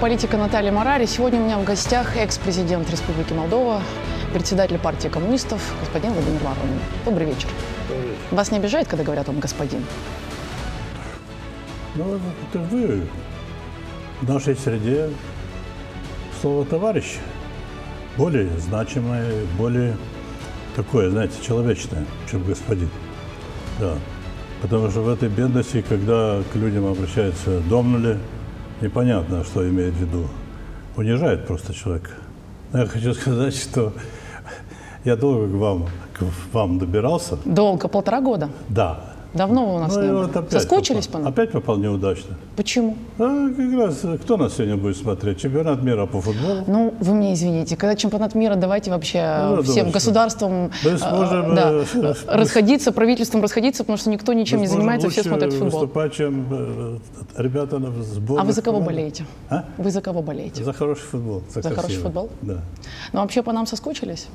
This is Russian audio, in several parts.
«Политика» Наталья Марари. Сегодня у меня в гостях экс-президент Республики Молдова, председатель партии коммунистов, господин Владимир Воронин. Добрый вечер. Добрый вечер. Вас не обижает, когда говорят вам «господин»? Ну, это вы в нашей среде слово «товарищ» более значимое, более такое, знаете, человечное, чем «господин». Да. Потому что в этой бедности, когда к людям обращаются «домнули», непонятно, что имеет в виду. Унижает просто человека. Но я хочу сказать, что я долго к вам, к вам добирался. Долго, полтора года. Да. Давно вы у нас Ну, не и были. вот опять Соскучились попал. по нам? Опять попал неудачно. Почему? А как раз кто нас сегодня будет смотреть? Чемпионат мира по футболу? Ну, вы мне извините, когда чемпионат мира, давайте вообще Ну, я всем думаю, государствам мы э, сможем, да, э, э, расходиться, правительством расходиться, потому что никто ничем не занимается, все смотрят футбол. выступать, чем э, ребята на сборной. А вы за кого болеете? А? Вы за кого болеете? За хороший футбол. За хороший красивый. футбол? Да. Ну, вообще по нам соскучились?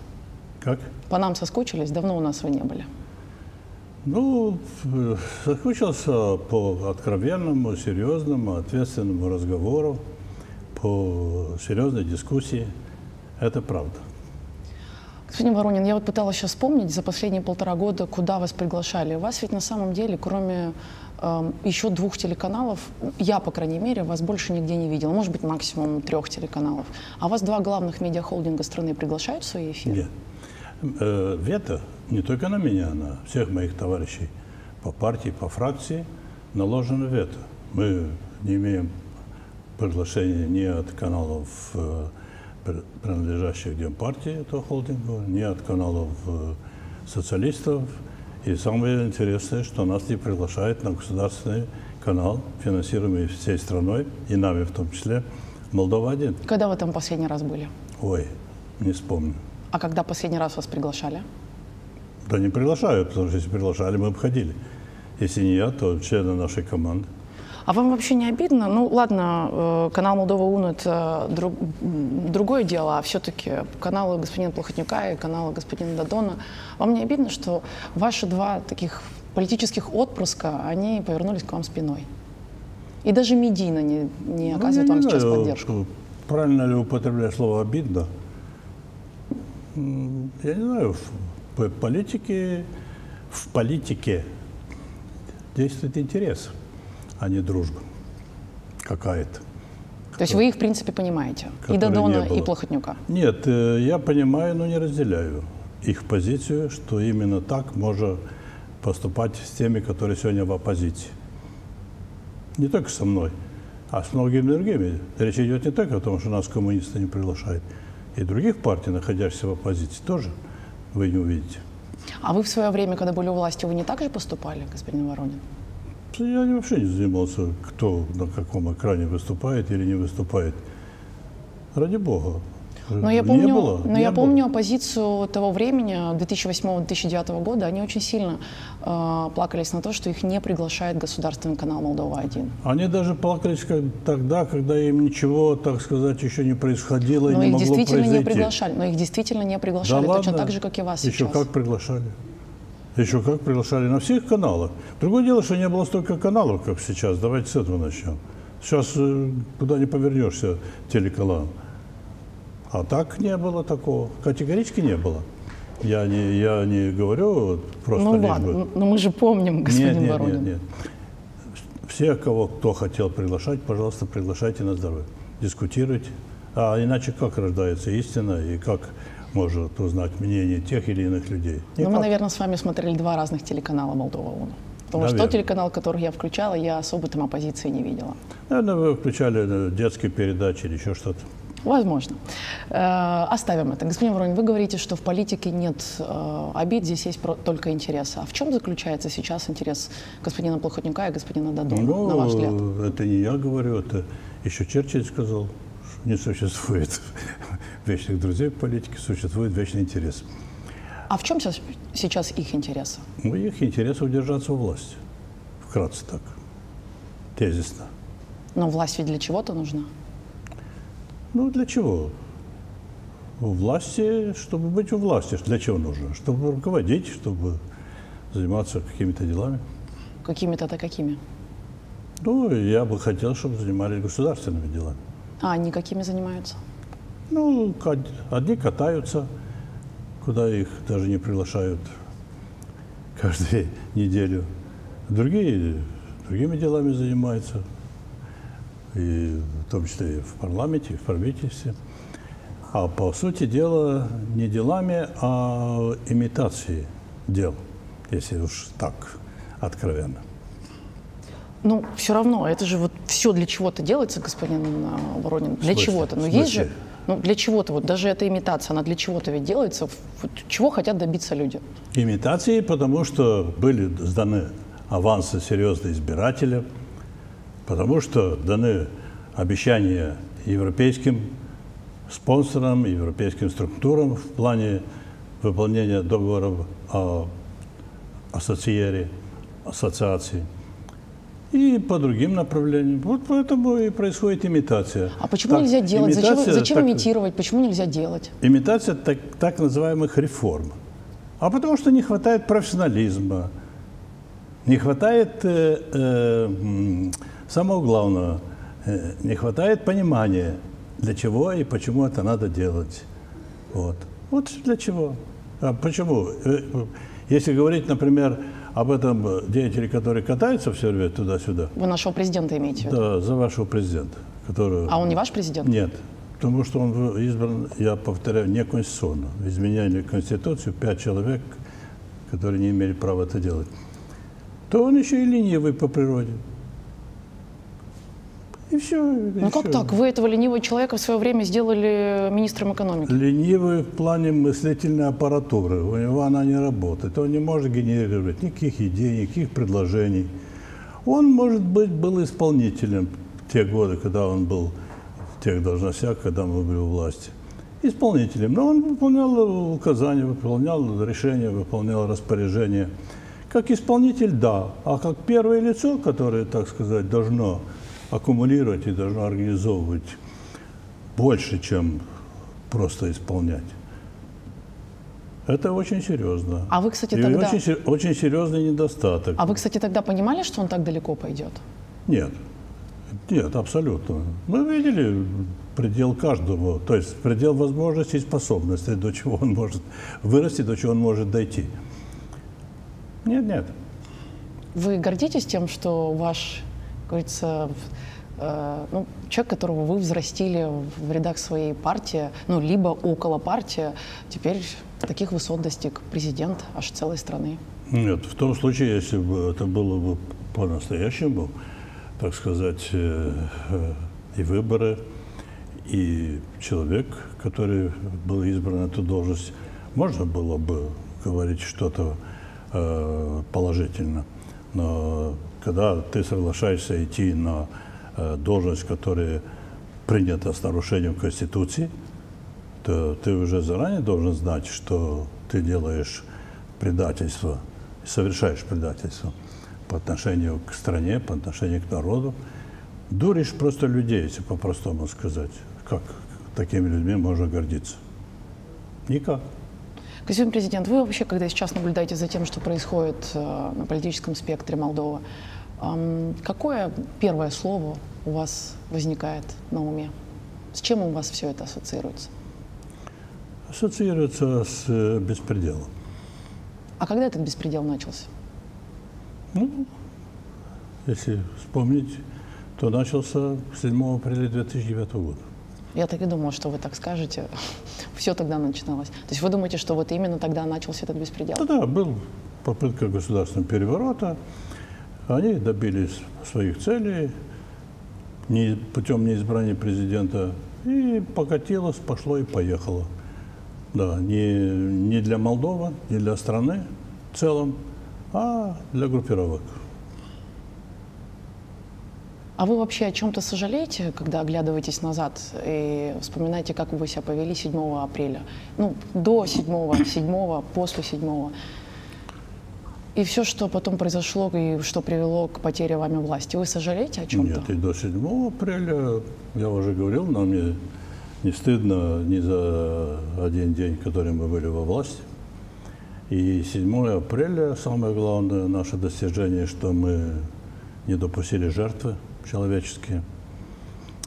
Как? По нам соскучились? Давно у нас вы не были. Ну, э, соскучился по откровенному, серьезному, ответственному разговору, по серьезной дискуссии. Это правда. Господин Воронин, я вот пыталась сейчас вспомнить за последние полтора года, куда вас приглашали. Вас ведь на самом деле, кроме эм, еще двух телеканалов, я, по крайней мере, вас больше нигде не видела. Может быть, максимум трех телеканалов. А вас два главных медиахолдинга страны приглашают в свои эфиры? Нет. Э, вето не только на меня, на всех моих товарищей по партии, по фракции наложено вето. Мы не имеем приглашения ни от каналов, э, пр- принадлежащих Демпартии, этого холдингу, ни от каналов э, социалистов. И самое интересное, что нас не приглашают на государственный канал, финансируемый всей страной, и нами в том числе, Молдова-1. Когда вы там последний раз были? Ой, не вспомню. А когда последний раз вас приглашали? Да не приглашаю, потому что если приглашали, мы бы ходили. Если не я, то члены нашей команды. А вам вообще не обидно? Ну, ладно, э, канал Молдова УН это друг- другое дело, а все-таки каналы господина Плохотнюка и каналы господина Дадона. Вам не обидно, что ваши два таких политических отпрыска, они повернулись к вам спиной? И даже медийно не, не Ну, оказывает я вам не сейчас знаю, поддержку. Правильно ли употребляю слово «обидно»? Я не знаю, в по- политике, в политике действует интерес, а не дружба какая-то. То есть вы их, в принципе, понимаете? И Дадона, и Плохотнюка. Нет, э, я понимаю, но не разделяю их позицию, что именно так можно поступать с теми, которые сегодня в оппозиции. Не только со мной, а с многими другими. Речь идет не только о том, что нас коммунисты не приглашают. И других партий, находящихся в оппозиции, тоже вы не увидите. А вы в свое время, когда были у власти, вы не так же поступали, господин Воронин? Я вообще не занимался, кто на каком экране выступает или не выступает. Ради бога. Но я Не помню, было, но не я было. помню оппозицию того времени, 2008-2009 года, они очень сильно э, плакались на то, что их не приглашает государственный канал Молдова-1. Они даже плакались как- тогда, когда им ничего, так сказать, еще не происходило и Но не их могло действительно не приглашали. Но их действительно не Да приглашали, точно ладно? так же, как и вас Еще сейчас. как приглашали. Еще как приглашали на всех каналах. Другое дело, что не было столько каналов, как сейчас. Давайте с этого начнем. Сейчас э, куда не повернешься телеканал. А так не было такого. Категорически не было. Я не, я не говорю просто Ну лишь ладно, бы. ну, но мы же помним, господин нет, нет, Воронин. нет, нет. Всех, кого кто хотел приглашать, пожалуйста, приглашайте на здоровье. Дискутируйте. А иначе как рождается истина и как может узнать мнение тех или иных людей? Ну, мы, Никак. наверное, с вами смотрели два разных телеканала Молдова-1. Потому что Наверное. тот телеканал, который я включала, я особо там оппозиции не видела. Наверное, вы включали э, детские передачи или еще что-то. Возможно. Э, оставим это. Господин Воронин, вы говорите, что в политике нет э, обид, здесь есть про- только интересы. А в чем заключается сейчас интерес господина Плохотнюка и господина Дадона, Ну, на ваш взгляд? это не я говорю, это еще Черчилль сказал, что не существует вечных друзей в политике, существует вечный интерес. А в чем сейчас, сейчас их интересы? Ну, их интерес удержаться у власти. Вкратце так. Тезисно. Но власть ведь для чего-то нужна. Ну, для чего? У власти, чтобы быть у власти, для чего нужно? Чтобы руководить, чтобы заниматься какими-то делами. Какими-то-то какими? Ну, я бы хотел, чтобы занимались государственными делами. А они какими занимаются? Ну, одни катаются, куда их даже не приглашают каждую неделю. Другие другими делами занимаются, и в том числе и в парламенте, и в правительстве. А по сути дела не делами, а имитацией дел, если уж так откровенно. Ну, все равно, это же вот все для чего-то делается, господин а, Воронин. Для чего-то. Но В есть же, ну, для чего-то, вот даже эта имитация, она для чего-то ведь делается. Вот чего хотят добиться люди? Имитации, потому что были сданы авансы серьезные избирателям, потому что даны обещания европейским спонсорам, европейским структурам в плане выполнения договоров о ассоциере, ассоциации и по другим направлениям. Вот поэтому и происходит имитация. А почему Так, нельзя делать? Зачем, зачем так- имитировать? Почему нельзя делать? Имитация так, так называемых реформ. А потому что не хватает профессионализма, не хватает э, э, самого главного, э, не хватает понимания, для чего и почему это надо делать. Вот. Вот для чего. А почему? Э, Если говорить, например, об этом деятеле, который катается все время туда-сюда, Вы нашего президента имеете в виду? да, за вашего президента, который... А он не ваш президент? Нет, потому что он избран, я повторяю, неконституционно. Изменяли Конституцию пять человек, которые не имели права это делать. То он еще и ленивый по природе. И все. Ну как так? Вы этого ленивого человека в свое время сделали министром экономики. Ленивый в плане мыслительной аппаратуры. У него она не работает. Он не может генерировать никаких идей, никаких предложений. Он, может быть, был исполнителем в те годы, когда он был в тех должностях, когда мы были у власти. Исполнителем. Но он выполнял указания, выполнял решения, выполнял распоряжения. Как исполнитель – да. А как первое лицо, которое, так сказать, должно аккумулировать и должно организовывать больше, чем просто исполнять. Это очень серьезно. А вы, кстати, И тогда- очень, очень серьезный недостаток. А вы, кстати, тогда понимали, что он так далеко пойдет? Нет. Нет, абсолютно. Мы видели предел каждого, то есть предел возможностей и способностей, до чего он может вырасти, до чего он может дойти. Нет, нет. Вы гордитесь тем, что ваш, говорится, э, ну, человек, которого вы взрастили в рядах своей партии, ну, либо около партии, теперь таких высот достиг президент аж целой страны? Нет, в том случае, если бы это было бы по-настоящему, так сказать, э, э, и выборы, и человек, который был избран на эту должность, можно было бы говорить что-то э, положительно. Но когда ты соглашаешься идти на э, должность, которая принята с нарушением Конституции, то ты уже заранее должен знать, что ты делаешь предательство, совершаешь предательство по отношению к стране, по отношению к народу. Дуришь просто людей, если по-простому сказать. Как такими людьми можно гордиться? Никак. Господин президент, вы вообще, когда сейчас наблюдаете за тем, что происходит э, на политическом спектре Молдовы, какое первое слово у вас возникает на уме? С чем у вас все это ассоциируется? Ассоциируется с э, беспределом. А когда этот беспредел начался? Ну, если вспомнить, то начался 7 апреля 2009 года. Я так и думала, что вы так скажете. Все тогда начиналось. То есть вы думаете, что вот именно тогда начался этот беспредел? Да, да, был попытка государственного переворота. Они добились своих целей не, путем неизбрания президента. И покатилось, пошло и поехало. Да, не, не для Молдовы, не для страны в целом, а для группировок. А вы вообще о чем-то сожалеете, когда оглядываетесь назад и вспоминаете, как вы себя повели 7 апреля? Ну, до 7, 7, после 7. И все, что потом произошло и что привело к потере вами власти. Вы сожалеете о чем-то? Нет, и до 7 апреля, я уже говорил, нам не, не стыдно ни за один день, который мы были во власти. И 7 апреля, самое главное наше достижение, что мы не допустили жертвы человеческие.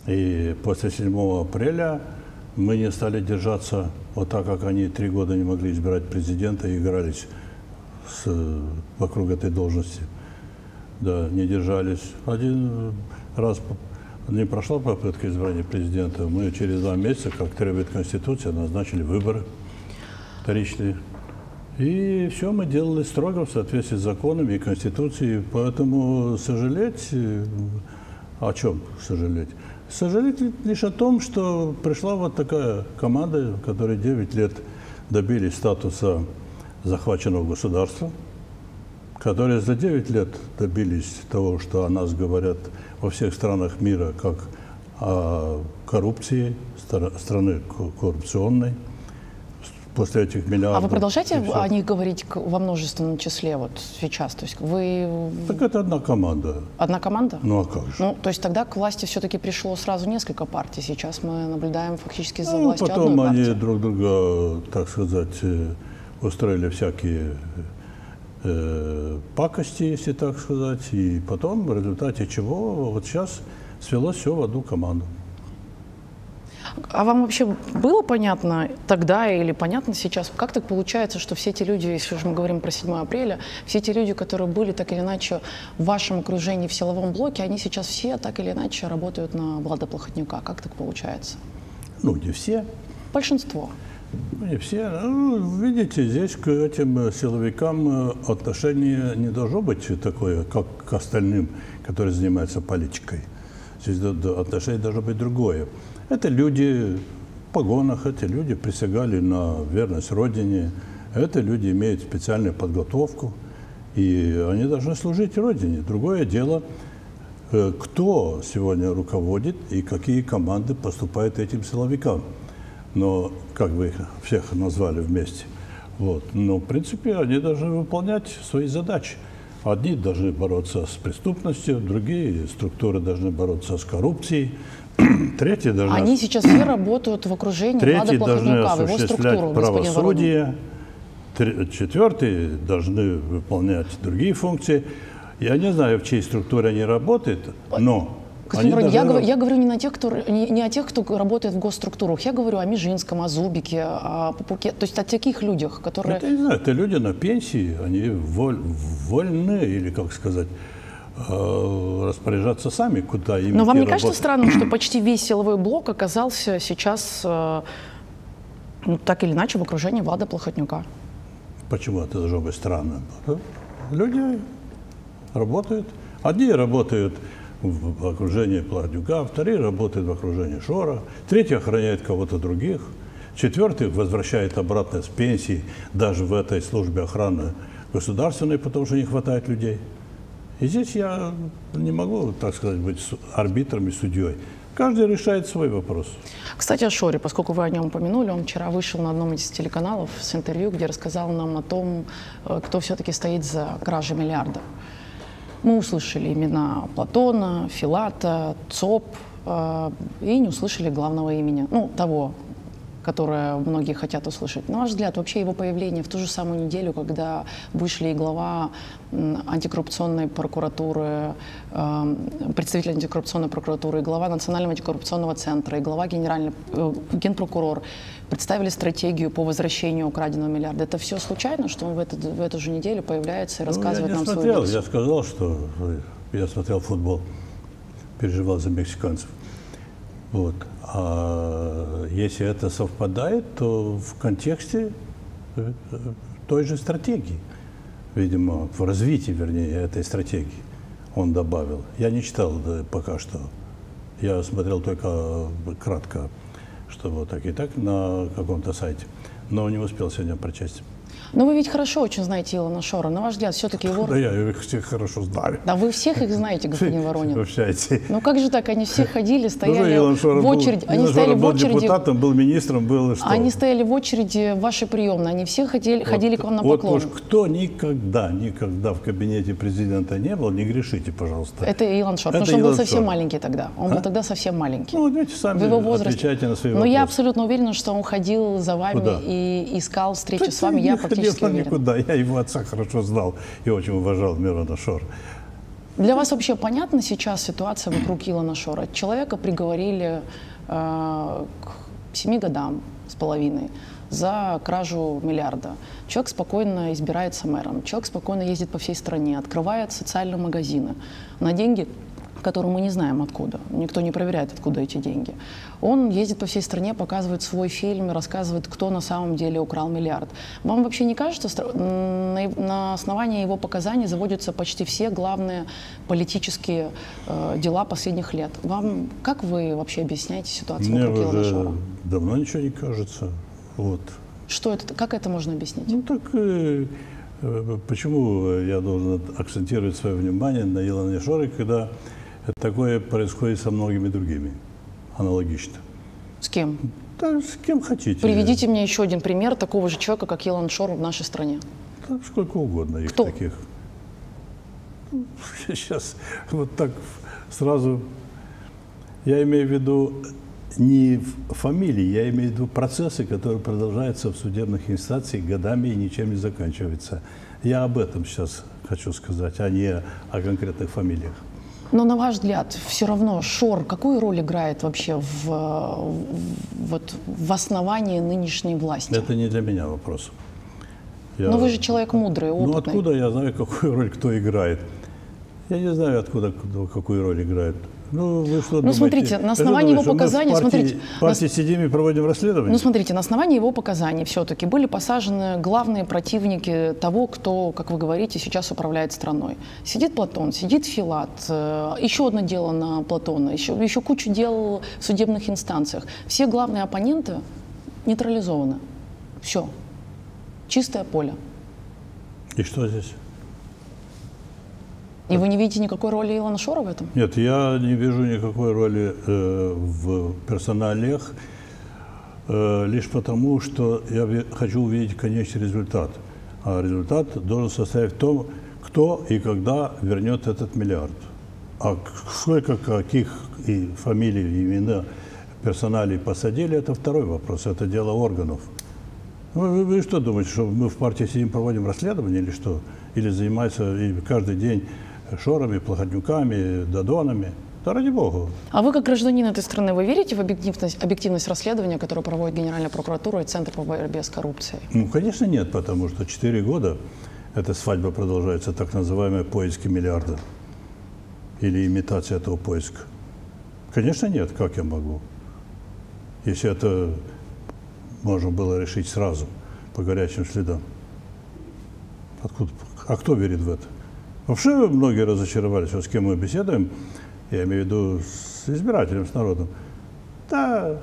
И после 7 апреля мы не стали держаться вот так, как они три года не могли избирать президента и игрались с, вокруг этой должности. Да, не держались. Один раз не прошла попытка избрания президента. Мы через два месяца, как требует Конституция, назначили выборы вторичные. И все мы делали строго в соответствии с законами и Конституцией. Поэтому сожалеть, э, о чем сожалеть? Сожалеть лишь о том, что пришла вот такая команда, которая 9 лет добились статуса захваченного государства, которые за 9 лет добились того, что о нас говорят во всех странах мира как о коррупции, страны коррупционной – после этих миллиардов. А вы продолжаете о них говорить во множественном числе вот сейчас? То есть вы... Так это одна команда. Одна команда? Ну а как же? Ну, то есть тогда к власти все-таки пришло сразу несколько партий. Сейчас мы наблюдаем фактически за ну, властью потом одной они партии. друг друга, так сказать, э, устроили всякие э, пакости, если так сказать, и потом в результате чего вот сейчас свелось все в одну команду. А вам вообще было понятно тогда или понятно сейчас, как так получается, что все эти люди, если уже мы говорим про 7 апреля, все эти люди, которые были так или иначе в вашем окружении в силовом блоке, они сейчас все так или иначе работают на Влада Плохотнюка? Как так получается? Ну, не все. Большинство. Не все. Ну, видите, здесь к этим силовикам э, отношение не должно быть такое, как к остальным, которые занимаются политикой. Здесь отношение должно быть другое. Это люди в погонах, эти люди присягали на верность Родине, это люди имеют специальную подготовку, и они должны служить Родине. Другое дело, э, кто сегодня руководит и какие команды поступают этим силовикам. Но, как вы их всех назвали вместе. Вот. Но, в принципе, они должны выполнять свои задачи. Одни должны бороться с преступностью, другие структуры должны бороться с коррупцией, Третьи должны... Они сейчас все работают в окружении Третьи Влада должны структуру, правосудие. Четвертые должны выполнять другие функции. Я не знаю, в чьей структуре они работают, но Господин Воронин, я, говорю, я говорю не, на тех, кто, не, не о тех, кто работает в госструктурах. Я говорю о Межинском, о Зубике, о Пупуке. То есть о таких людях, которые... Это, не знаю, это люди на пенсии, они воль, вольны, или как сказать, Э, распоряжаться сами, куда им Но вам не работать. кажется странным, что почти весь силовой блок оказался сейчас э, ну, так или иначе в окружении Влада Плохотнюка? Почему это должно быть странно? Люди работают. Одни работают в окружении Плохотнюка, вторые работают в окружении Шора, третий охраняет кого-то других, четвертый возвращает обратно с пенсии даже в этой службе охраны государственной, потому что не хватает людей. И здесь я не могу, так сказать, быть арбитром и судьей. Каждый решает свой вопрос. Кстати, о Шоре, поскольку вы о нем упомянули, он вчера вышел на одном из телеканалов с интервью, где рассказал нам о том, э, кто все-таки стоит за кражей миллиардов. Мы услышали имена Платона, Филата, ЦОП, э, и не услышали главного имени, ну, того, которое многие хотят услышать. На ваш взгляд, вообще его появление в ту же самую неделю, когда вышли и глава антикоррупционной прокуратуры, э, представитель антикоррупционной прокуратуры, и глава Национального антикоррупционного центра, и глава генеральный, э, генпрокурор представили стратегию по возвращению украденного миллиарда. Это все случайно, что он в, этот, в эту же неделю появляется и рассказывает ну, я не нам смотрел, свою Я сказал, что я смотрел футбол, переживал за мексиканцев. Вот. А если это совпадает, то в контексте э, той же стратегии, видимо, в развитии, вернее, этой стратегии он добавил. Я не читал пока что. Я смотрел только кратко, что вот так и так на каком-то сайте, но не успел сегодня прочесть. Но вы ведь хорошо очень знаете Илона Шора. На ваш взгляд, все-таки его... Да я их всех хорошо знаю. Да вы всех их знаете, господин Воронин. Общаете. Ну как же так? Они все ходили, стояли в очереди. Был, они стояли в очереди. был депутатом, был министром, был что? Они стояли в очереди в вашей приемной. Они все ходили, вот, ходили к вам на поклон. Вот уж кто никогда, никогда в кабинете президента не был, не грешите, пожалуйста. Это Илон Шор. Это потому что он был совсем Шор. маленький тогда. Он а? был тогда совсем маленький. Ну, видите, сами в его возрасте. отвечайте на свои Но вопросы. я абсолютно уверена, что он ходил за вами Куда? и искал встречу с вами. Я уверена. Никуда. Я его отца хорошо знал и очень уважал Мирона Шор. Для вас вообще понятна сейчас ситуация вокруг Илона Шора? Человека приговорили э, к семи годам с половиной за кражу миллиарда. Человек спокойно избирается мэром, человек спокойно ездит по всей стране, открывает социальные магазины на деньги которую мы не знаем откуда. Никто не проверяет, откуда эти деньги. Он ездит по всей стране, показывает свой фильм, рассказывает, кто на самом деле украл миллиард. Вам вообще не кажется, на основании его показаний заводятся почти все главные политические э, дела последних лет? Вам как вы вообще объясняете ситуацию Мне вокруг уже давно ничего не кажется. Вот. Что это? Как это можно объяснить? Ну так э, э почему я должен акцентировать свое внимание на Илоне Шоре, когда Такое происходит со многими другими, аналогично. С кем? Да, с кем хотите. Приведите мне еще один пример такого же человека, как Илон Шор в нашей стране. Да, сколько угодно их Кто? таких. Сейчас вот так сразу. Я имею в виду не фамилии, я имею в виду процессы, которые продолжаются в судебных инстанциях годами и ничем не заканчиваются. Я об этом сейчас хочу сказать, а не о конкретных фамилиях. Но на ваш взгляд, все равно Шор какую роль играет вообще в, в, вот, в основании нынешней власти? Это не для меня вопрос. Я... Но вы же человек мудрый, опытный. Ну откуда я знаю, какую роль кто играет? Я не знаю, откуда какую роль играет. Ну, вы что ну смотрите, на основании его показаний... Партии, смотрите, партии на... сидим и проводим расследование? Ну, смотрите, на основании его показаний все-таки были посажены главные противники того, кто, как вы говорите, сейчас управляет страной. Сидит Платон, сидит Филат, э, еще одно дело на Платона, еще, еще кучу дел в судебных инстанциях. Все главные оппоненты нейтрализованы. Все. Чистое поле. И что здесь? И вы не видите никакой роли Илона Шора в этом? Нет, я не вижу никакой роли э, в персоналиях, э, лишь потому, что я хочу увидеть конечный результат. А результат должен состоять в том, кто и когда вернет этот миллиард. А сколько каких и фамилий, и имена персоналей посадили, это второй вопрос, это дело органов. Вы, вы, вы что думаете, что мы в партии сидим, проводим расследование или что? Или занимается и каждый день Шорами, Плохотнюками, Дадонами. Да ради бога. А вы, как гражданин этой страны, вы верите в объективность, объективность расследования, которое проводит Генеральная прокуратура и Центр по борьбе с коррупцией? Ну, конечно, нет, потому что 4 года эта свадьба продолжается, так называемые поиски миллиарда. Или имитация этого поиска. Конечно, нет. Как я могу? Если это можно было решить сразу, по горячим следам. Откуда? А кто верит в это? Вообще многие разочаровались, вот с кем мы беседуем, я имею в виду с избирателем, с народом. Да,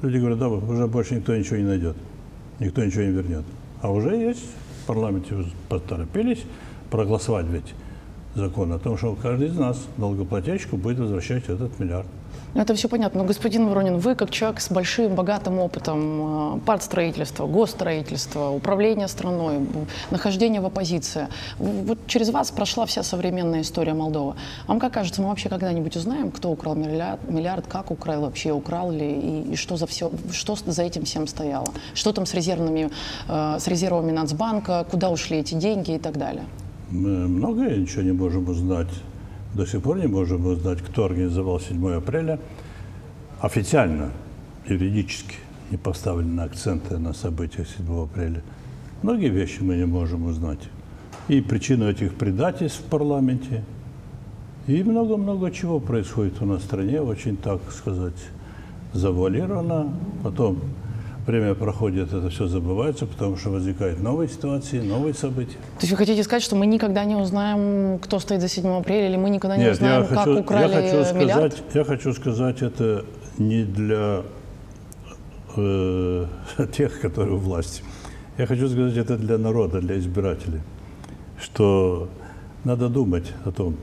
люди говорят, да, уже больше никто ничего не найдет, никто ничего не вернет. А уже есть, в парламенте поторопились проголосовать ведь закон о том, что каждый из нас, налогоплательщику, будет возвращать этот миллиард. Ну, это все понятно. Но, господин Воронин, вы как человек с большим, богатым опытом э, партстроительства, госстроительства, управления страной, нахождения в оппозиции, вот через вас прошла вся современная история Молдовы. Вам как кажется, мы вообще когда-нибудь узнаем, кто украл миллиард, миллиард как украл вообще, украл ли, и, и что, за все, что за этим всем стояло? Что там с, резервными, э, с резервами Нацбанка, куда ушли эти деньги и так далее? Мы многое ничего не можем узнать. До сих пор не можем узнать, кто организовал 7 апреля. Официально, юридически не поставлены акценты на события 7 апреля. Многие вещи мы не можем узнать. И причину этих предательств в парламенте, и много-много чего происходит у нас в стране, очень, так сказать, завуалировано. Потом время проходит, это все забывается, потому что возникают новые ситуации, новые события. То есть вы хотите сказать, что мы никогда не узнаем, кто стоит за 7 апреля, или мы никогда не Нет, узнаем, я как хочу, украли я хочу миллиард? сказать, Я хочу сказать это не для э, тех, которые у власти. Я хочу сказать это для народа, для избирателей, что надо думать о том,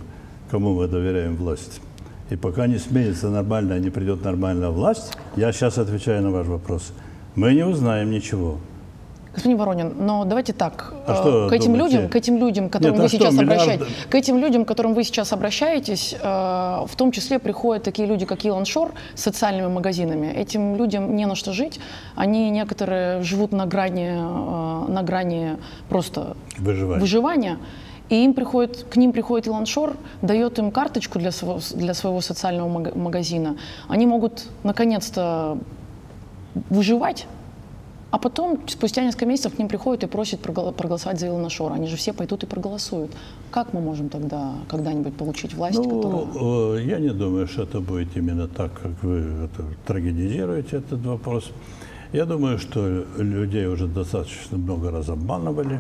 кому мы доверяем власть. И пока не сменится нормальная, не придет нормальная власть, я сейчас отвечаю на ваш вопрос – мы не узнаем ничего. Господин Воронин, но давайте так, а что к этим думаете? людям, к этим людям, к которым Нет, вы а сейчас что, обращаетесь, к этим людям, к которым вы сейчас обращаетесь, э, в том числе приходят такие люди, как Илон Шор с социальными магазинами. Этим людям не на что жить, они некоторые живут на грани, э, на грани просто выживания. выживания. и им приходит, к ним приходит Илон Шор, дает им карточку для своего, для своего социального магазина. Они могут наконец-то выживать, а потом, спустя несколько месяцев, к ним приходят и просят проголосовать за Илона Шора. Они же все пойдут и проголосуют. Как мы можем тогда когда-нибудь получить власть, ну, которая... Э, я не думаю, что это будет именно так, как вы это, трагедизируете этот вопрос. Я думаю, что людей уже достаточно много раз обманывали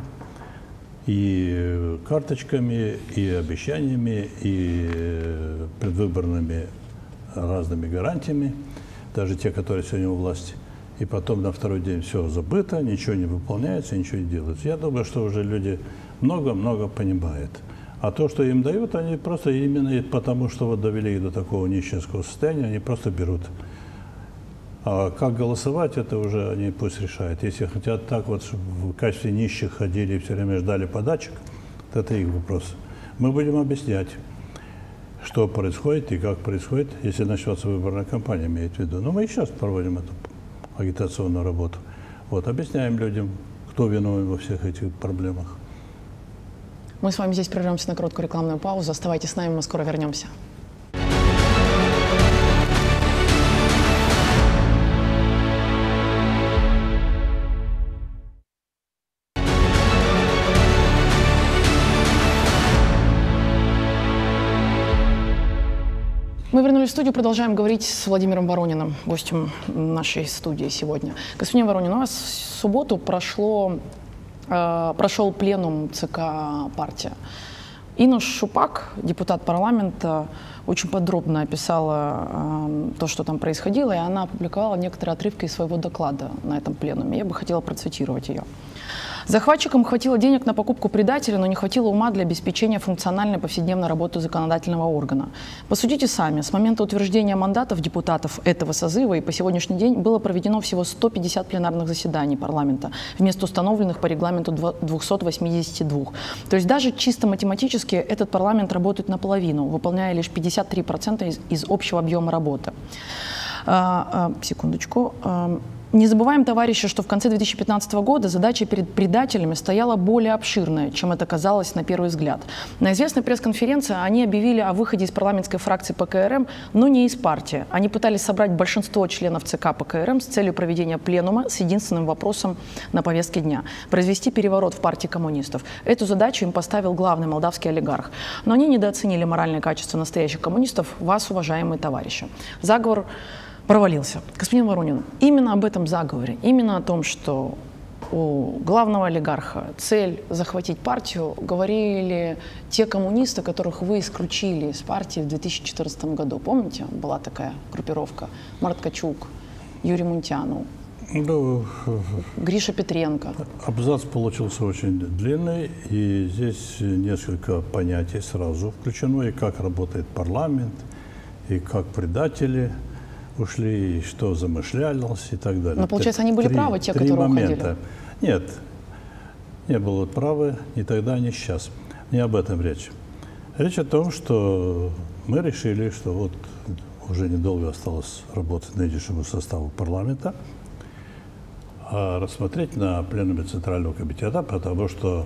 и карточками, и обещаниями, и предвыборными разными гарантиями, даже те, которые сегодня у власти. И потом на второй день все забыто, ничего не выполняется, ничего не делается. Я думаю, что уже люди много-много понимают. А то, что им дают, они просто именно потому, что вот довели их до такого нищенского состояния, они просто берут. А как голосовать, это уже они пусть решают. Если хотят так вот в качестве нищих ходили и все время ждали подачек, то это их вопрос. Мы будем объяснять, что происходит и как происходит, если начнется выборная кампания, имеет в виду. Но мы и сейчас проводим эту агитационную работу. Вот, объясняем людям, кто виновен во всех этих проблемах. Мы с вами здесь прервемся на короткую рекламную паузу. Оставайтесь с нами, мы скоро вернемся. Мы вернулись в студию, продолжаем говорить с Владимиром Ворониным, гостем нашей студии сегодня. Господин Воронин, у вас в субботу прошло, э, прошел пленум ЦК партия. Инна Шупак, депутат парламента, очень подробно описала э, то, что там происходило, и она опубликовала некоторые отрывки из своего доклада на этом пленуме. Я бы хотела процитировать ее. Захватчикам хватило денег на покупку предателя, но не хватило ума для обеспечения функциональной повседневной работы законодательного органа. Посудите сами, с момента утверждения мандатов депутатов этого созыва и по сегодняшний день было проведено всего 150 пленарных заседаний парламента вместо установленных по регламенту 282. То есть даже чисто математически этот парламент работает наполовину, выполняя лишь 53% из, из общего объема работы. А, а, секундочку. А, не забываем, товарищи, что в конце 2015 года задача перед предателями стояла более обширная, чем это казалось на первый взгляд. На известной пресс-конференции они объявили о выходе из парламентской фракции ПКРМ, но не из партии. Они пытались собрать большинство членов ЦК ПКРМ с целью проведения пленума с единственным вопросом на повестке дня – произвести переворот в партии коммунистов. Эту задачу им поставил главный молдавский олигарх. Но они недооценили моральное качество настоящих коммунистов, вас, уважаемые товарищи. Заговор провалился. Господин Воронин, именно об этом заговоре, именно о том, что у главного олигарха цель захватить партию, говорили те коммунисты, которых вы исключили из партии в 2014 году. Помните, была такая группировка? Март Качук, Юрий Мунтяну, ну, Гриша Петренко. Абзац получился очень длинный, и здесь несколько понятий сразу включено, и как работает парламент, и как предатели – ушли, что замышлялось и так далее. Но, получается, они были три, правы, те, три которые момента. уходили? Нет, не было правы ни тогда, ни сейчас. Не об этом речь. Речь о том, что мы решили, что вот уже недолго осталось работать нынешнему составу парламента, а рассмотреть на пленуме Центрального комитета, потому что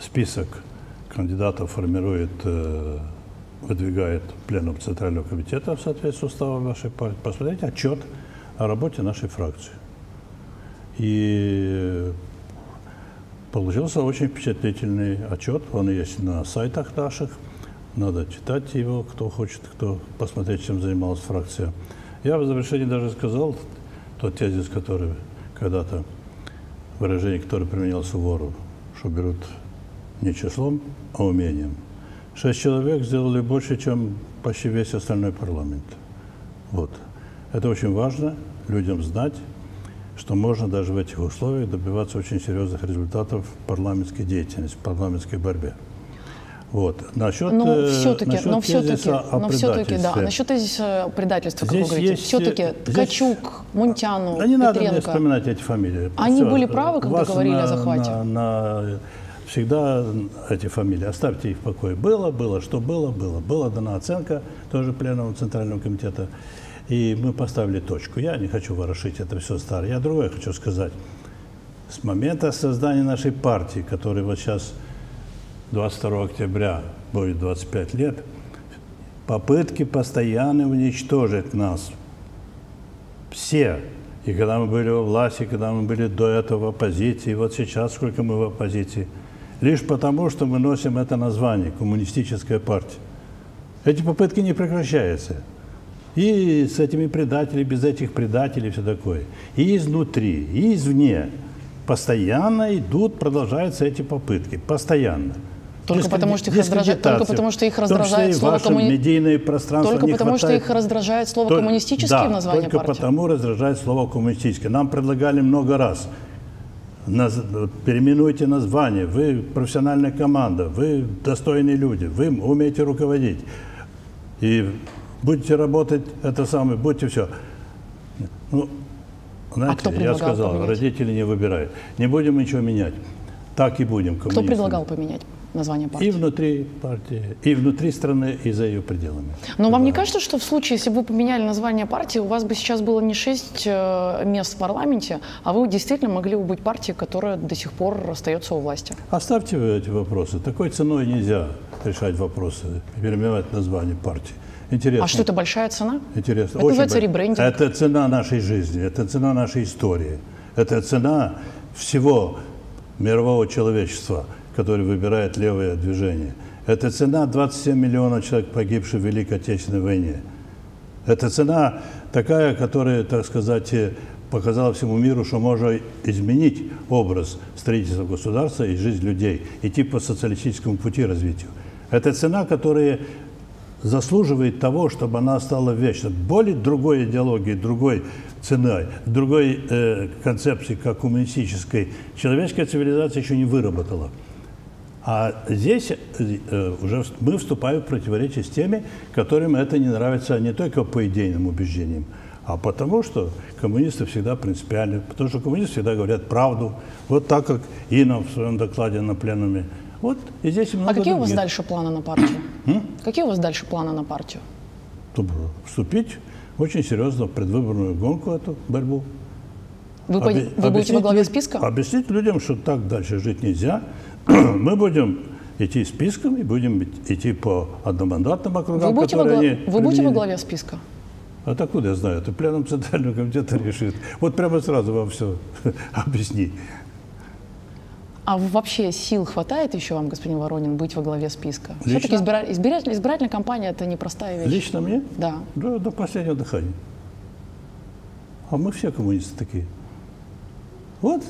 список кандидатов формирует э, выдвигает пленум Центрального комитета в соответствии с уставом нашей партии, посмотреть отчет о работе нашей фракции. И получился очень впечатлительный отчет. Он есть на сайтах наших. Надо читать его, кто хочет, кто посмотреть, чем занималась фракция. Я в завершении даже сказал тот тезис, который когда-то, выражение, которое применялся вору, что берут не числом, а умением – Шесть человек сделали больше, чем почти весь остальной парламент. Вот. Это очень важно людям знать, что можно даже в этих условиях добиваться очень серьезных результатов в парламентской деятельности, в парламентской борьбе. Вот. Насчет, но э, все-таки, насчет но все-таки, но все-таки, да. Насчет тезиса предательства, как здесь вы говорите, все-таки здесь, Ткачук, Мунтяну, Да не Петренко, надо мне вспоминать эти фамилии. Они Все. были правы, когда говорили на, о захвате? На, на всегда эти фамилии, оставьте их в покое. Было, было, что было, было. Была дана оценка тоже пленума Центрального комитета, и мы поставили точку. Я не хочу ворошить это все старое. Я другое хочу сказать. С момента создания нашей партии, которая вот сейчас 22 октября будет 25 лет, попытки постоянно уничтожить нас. Все. И когда мы были во власти, когда мы были до этого в оппозиции, вот сейчас сколько мы в оппозиции. Лишь потому, что мы носим это название – коммунистическая партия. Эти попытки не прекращаются. И с этими предателями, без этих предателей, все такое. И изнутри, и извне. Постоянно идут, продолжаются эти попытки. Постоянно. Только потому, что их раздражает, только потому, что их раздражает слово коммунистическое. Только потому, хватает. что их раздражает слово только, коммунистический да, в названии только партии. потому раздражает слово коммунистическое. Нам предлагали много раз. Наз... Переименуйте название. Вы профессиональная команда, вы достойные люди, вы умеете руководить. И будете работать, это самое, будьте все. Ну, знаете, а я сказал, поменять? родители не выбирают. Не будем ничего менять. Так и будем. Кто предлагал поменять? Название партии? И внутри партии, и внутри страны, и за ее пределами. Но да. вам не кажется, что в случае, если бы вы поменяли название партии, у вас бы сейчас было не шесть э, мест в парламенте, а вы действительно могли бы быть партией, которая до сих пор остается у власти? Оставьте вы эти вопросы. Такой ценой нельзя решать вопросы, переименовать название партии. Интересно. А что это большая цена? Интересно. Это Очень называется б... ребрендинг. Это цена нашей жизни, это цена нашей истории, это цена всего мирового человечества, которое выбирает левое движение. Это цена 27 миллионов человек, погибших в Великой Отечественной войне. Это цена такая, которая, так сказать, показала всему миру, что можно изменить образ строительства государства и жизнь людей, идти по социалистическому пути развития. Это цена, которая заслуживает того, чтобы она стала вечной. Более другой идеологии, другой ценой, другой э, концепции, как коммунистической, человеческая цивилизация еще не выработала. А здесь э, уже мы вступаем в противоречие с теми, которым это не нравится не только по идейным убеждениям, а потому что коммунисты всегда принципиальны, потому что коммунисты всегда говорят правду, вот так как Инна в своем докладе на пленуме вот и здесь много А какие других. у вас дальше планы на партию? Какие у вас дальше планы на партию? Чтобы вступить очень серьезно в предвыборную гонку, эту борьбу. Вы, Оби- вы будете во главе списка? Объяснить людям, что так дальше жить нельзя. Мы будем идти списком и будем идти по одномандатным округам, вы будете, во, гла... вы будете во главе списка? А так откуда я знаю? Это пленум Центрального комитета решит. Вот прямо сразу вам все объясни. А вообще сил хватает еще вам, господин Воронин, быть во главе списка? Все-таки избира... избиратель... избирательная кампания – это непростая вещь. Лично мне? Да. До, до последнего дыхания. А мы все коммунисты такие. Вот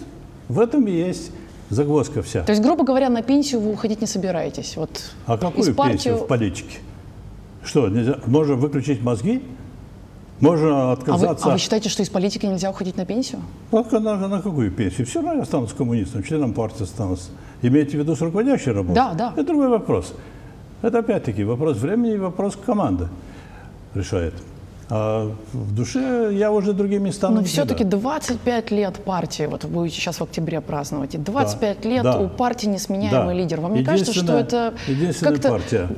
в этом и есть загвоздка вся. То есть, грубо говоря, на пенсию вы уходить не собираетесь? Вот а какую партию... пенсию в политике? Что, нельзя, можно выключить мозги? Можно отказаться. А вы, а вы считаете, что из политики нельзя уходить на пенсию? На, на, на какую пенсию? Все равно я останусь коммунистом, членом партии останусь. Имеете в виду с руководящей работой? Да, да. Это другой вопрос. Это опять-таки вопрос времени и вопрос команды решает. А в душе я уже другими местами. Но все-таки 25 лет партии, вот вы будете сейчас в октябре праздновать, и 25 да, лет да, у партии несменяемый да. лидер. Вам не кажется, что это как-то партия.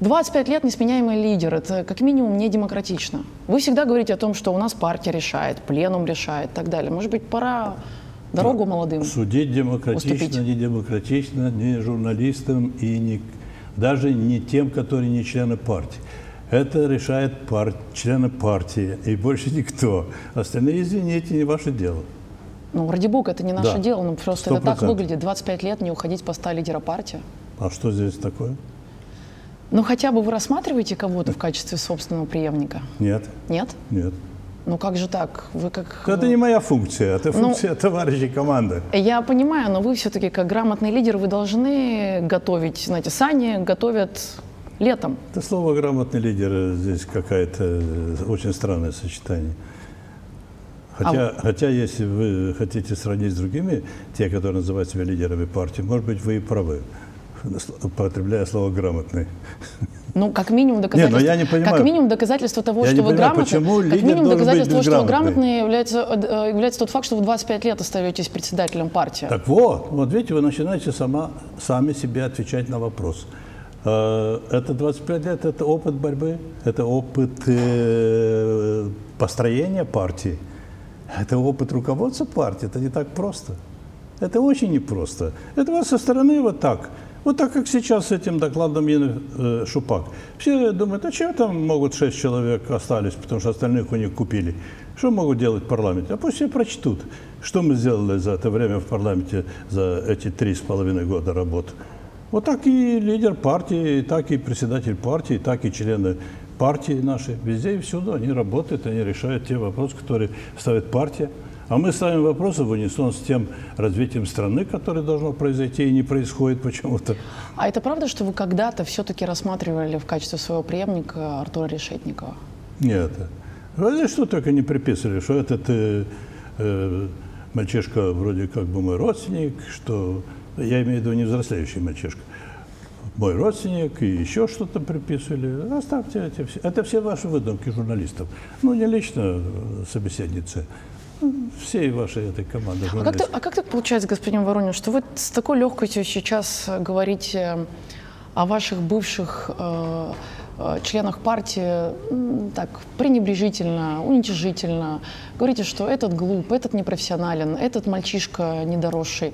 25 лет несменяемый лидер – это как минимум не демократично. Вы всегда говорите о том, что у нас партия решает, пленум решает и так далее. Может быть, пора дорогу молодым Судить демократично, уступить. не демократично, не журналистам и не, даже не тем, которые не члены партии. Это решает пар, члены партии и больше никто. Остальные, извините, не ваше дело. Ну, ради бога, это не наше да. дело, но просто 100%. это так выглядит. 25 лет не уходить с поста лидера партии. А что здесь такое? Ну, хотя бы вы рассматриваете кого-то в качестве собственного преемника? Нет. Нет? Нет. Ну как же так? Вы как... Это не моя функция, это ну, функция ну, товарищей команды. Я понимаю, но вы все-таки как грамотный лидер, вы должны готовить, знаете, сани готовят летом. Это слово «грамотный лидер» здесь какое-то э, очень странное сочетание. Хотя, а... хотя, если вы хотите сравнить с другими, те, которые называют себя лидерами партии, может быть, вы и правы употребляя слово «грамотный». Ну, как минимум доказательство, Нет, я не понимаю. как минимум доказательство того, я что вы понимаю, грамотны. Почему как минимум доказательство того, что вы грамотны, является, э, является тот факт, что вы 25 лет остаетесь председателем партии. Так вот, вот видите, вы начинаете сама, сами себе отвечать на вопрос. Э, это 25 лет, это опыт борьбы, это опыт э, построения партии, это опыт руководства партии, это не так просто. Это очень непросто. Это вас со стороны вот так Вот так как сейчас с этим докладом Ины э, Шупак. Все думают, а чего там могут шесть человек остались, потому что остальных у них купили. Что могут делать в парламенте? А пусть все прочтут, что мы сделали за это время в парламенте, за эти три с половиной года работы. Вот так и лидер партии, так и председатель партии, так и члены партии наши. Везде и всюду они работают, они решают те вопросы, которые ставит партия. А мы ставим вопросы в унисон с тем развитием страны, которое должно произойти и не происходит почему-то. А это правда, что вы когда-то все-таки рассматривали в качестве своего преемника Артура Решетникова? Нет. Вроде что только не приписывали, что этот э, э, мальчишка вроде как бы мой родственник, что я имею в виду не взрослеющий мальчишка, мой родственник и еще что-то приписывали. Оставьте эти все. Это все ваши выдумки журналистов. Ну, не лично э, собеседницы, всей вашей этой команды а как, так, а как так получается, господин Воронин, что вы с такой легкостью сейчас говорите о ваших бывших э, э, членах партии так пренебрежительно, уничижительно, говорите, что этот глуп, этот непрофессионален, этот мальчишка недоросший.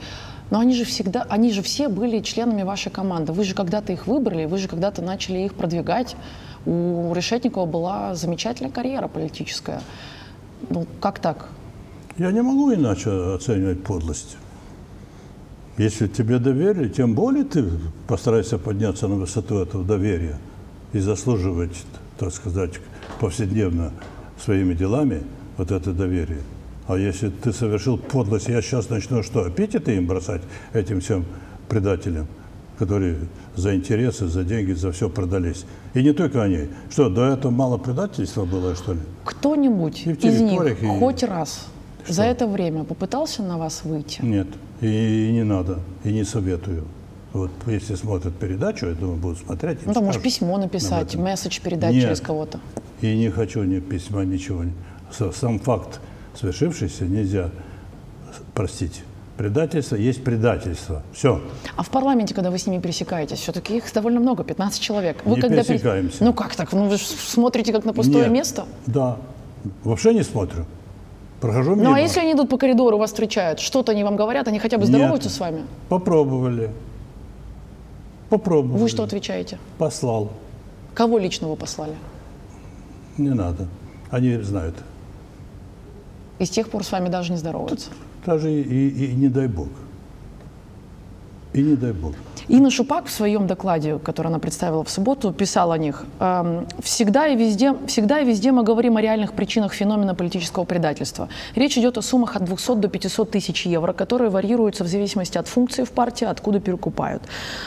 Но они же всегда, они же все были членами вашей команды. Вы же когда-то их выбрали, вы же когда-то начали их продвигать. У Решетникова была замечательная карьера политическая. Ну, как так? Я не могу иначе оценивать подлость. Если тебе доверили, тем более ты постарайся подняться на высоту этого доверия и заслуживать, так сказать, повседневно своими делами вот это доверие. А если ты совершил подлость, я сейчас начну что, эпитеты им бросать, этим всем предателям, которые за интересы, за деньги, за все продались. И не только они. Что, до этого мало предательства было, что ли? Кто-нибудь из них и... хоть раз что? За это время попытался на вас выйти? Нет, и, и не надо, и не советую. Вот если смотрят передачу, я думаю, будут смотреть. Ну, там, может, письмо написать, месседж передать Нет, через кого-то. И не хочу ни письма, ничего. Сам факт свершившийся нельзя простить. Предательство есть предательство. Все. А в парламенте, когда вы с ними пересекаетесь, все-таки их довольно много, 15 человек. Вы не когда пересекаемся. Ну как так? Ну вы смотрите как на пустое Нет. место? Да. Вообще не смотрю. Прохожу мимо. Ну а если они идут по коридору, вас встречают, что-то они вам говорят, они хотя бы здороваются Нет. с вами? Попробовали. Попробовали. Вы что отвечаете? Послал. Кого лично вы послали? Не надо. Они знают. И с тех пор с вами даже не здороваются? Даже и, и, и не дай бог. И не дай бог. Инна Шупак в своем докладе, который она представила в субботу, писала о них. «Эм, «Всегда и, везде, всегда и везде мы говорим о реальных причинах феномена политического предательства. Речь идет о суммах от 200 до 500 тысяч евро, которые варьируются в зависимости от функции в партии, откуда перекупают.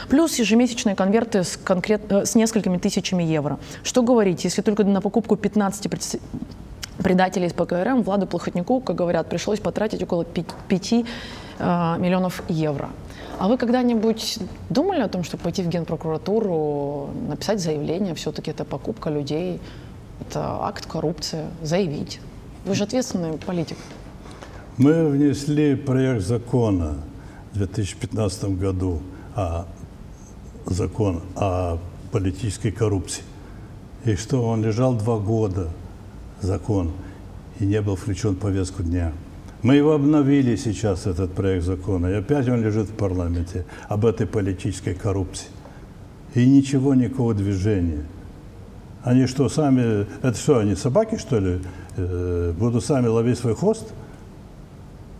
Плюс ежемесячные конверты с, конкрет, э, с несколькими тысячами евро. Что говорить, если только на покупку 15 предателей из ПКРМ Владу Плохотнику, как говорят, пришлось потратить около 5, 5 э, миллионов евро. А вы когда-нибудь думали о том, чтобы пойти в Генпрокуратуру, написать заявление, все-таки это покупка людей, это акт коррупции, заявить? Вы же ответственный политик. Мы внесли проект закона в 2015 году, а, закон о политической коррупции. И что он лежал два года, закон, и не был включен в повестку дня. Мы его обновили сейчас, этот проект закона, и опять он лежит в парламенте об этой политической коррупции. И ничего, никакого движения. Они что, сами, это что, они собаки, что ли, э, будут сами ловить свой хвост?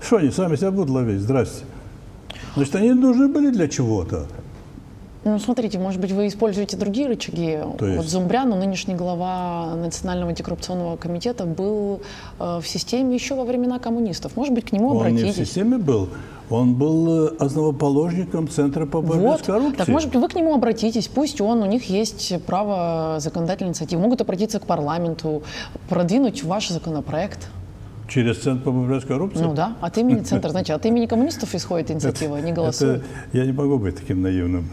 Что они сами себя будут ловить? Здрасте. Значит, они нужны были для чего-то. Ну, смотрите, может быть, вы используете другие рычаги. То есть? Вот Зумбрян, нынешний глава Национального антикоррупционного комитета, был э, в системе еще во времена коммунистов. Может быть, к нему он обратитесь. Он не в системе был. Он был э, основоположником Центра по борьбе вот. с коррупцией. Так, может быть, вы к нему обратитесь. Пусть он, у них есть право законодательной инициативы. Могут обратиться к парламенту, продвинуть ваш законопроект. Через Центр по борьбе с коррупцией? Ну да, от имени Центра. Значит, от имени коммунистов исходит инициатива, не голосуют. я не могу быть таким наивным.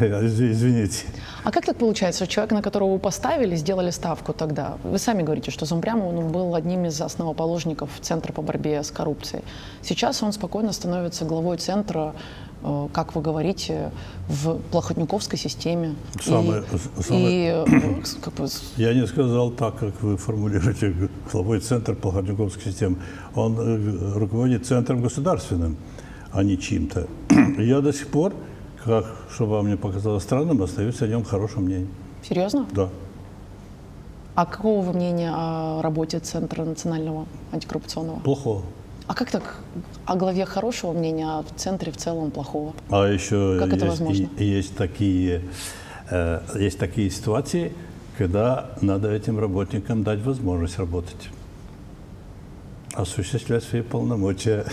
Извините. А как так получается, что человек, на которого вы поставили, сделали ставку тогда? Вы сами говорите, что Зумбрям он был одним из основоположников Центра по борьбе с коррупцией. Сейчас он спокойно становится главой Центра как вы говорите, в плохотниковской системе. Самое, и, самое... И, э, как бы... Я не сказал так, как вы формулируете, главой центр плохотниковской системы. Он э, руководит центром государственным, а не чьим-то. Я до сих пор как, что вам не показалось странным, остаюсь о нем хорошим мнением. Серьезно? Да. А какого вы мнения о работе Центра национального антикоррупционного? Плохого. А как так о главе хорошего мнения, а в центре в целом плохого? А еще Как это есть, возможно? и- есть такие, э, есть такие ситуации, когда надо этим работникам дать возможность работать. Осуществлять свои полномочия.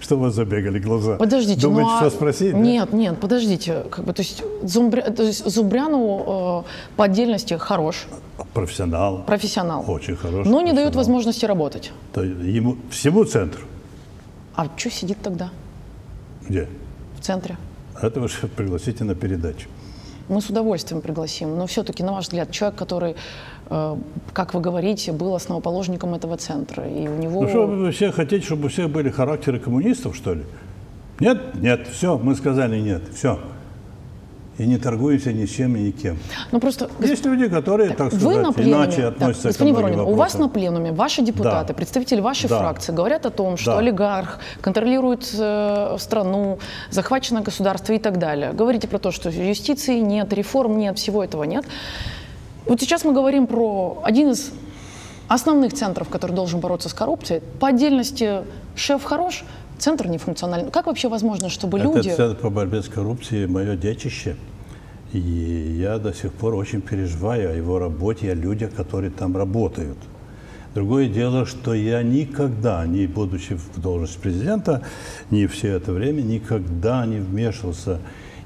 Что у вас забегали глаза? Подождите, Думаете, ну, а- что спросить? да? Нет, нет, подождите. Как бы, то, есть Зумбря- то есть Зубряну э, по отдельности хорош, Профессионал. профессионал, Очень хороший. но не дают возможности работать. То ему, всему центру. А что сидит тогда Где? в центре? Это вы же пригласите на передачу. Мы с удовольствием пригласим. Но все-таки, на ваш взгляд, человек, который, как вы говорите, был основоположником этого центра, и у него... Ну что вы все хотите, чтобы у всех были характеры коммунистов, что ли? Нет? Нет. Все, мы сказали нет. Все. И не торгуемся ни с чем и никем. Ну, просто Есть люди, которые, так, Вы сказать, на пленуме, иначе так, относятся господин к Воронин, у вас вопросам. на пленуме ваши депутаты, Да. представители вашей Да. фракции говорят о том, что Да. олигарх контролирует э, страну, захвачено государство и так далее. Говорите про то, что юстиции нет, реформ нет, всего этого нет. Вот сейчас мы говорим про один из основных центров, который должен бороться с коррупцией. По отдельности шеф хорош, центр нефункциональный. Как вообще возможно, чтобы люди... Это Центр по борьбе с коррупцией мое детище. И я до сих пор очень переживаю о его работе, о людях, которые там работают. Другое дело, что я никогда, не будучи в должности президента, не все это время, никогда не вмешивался,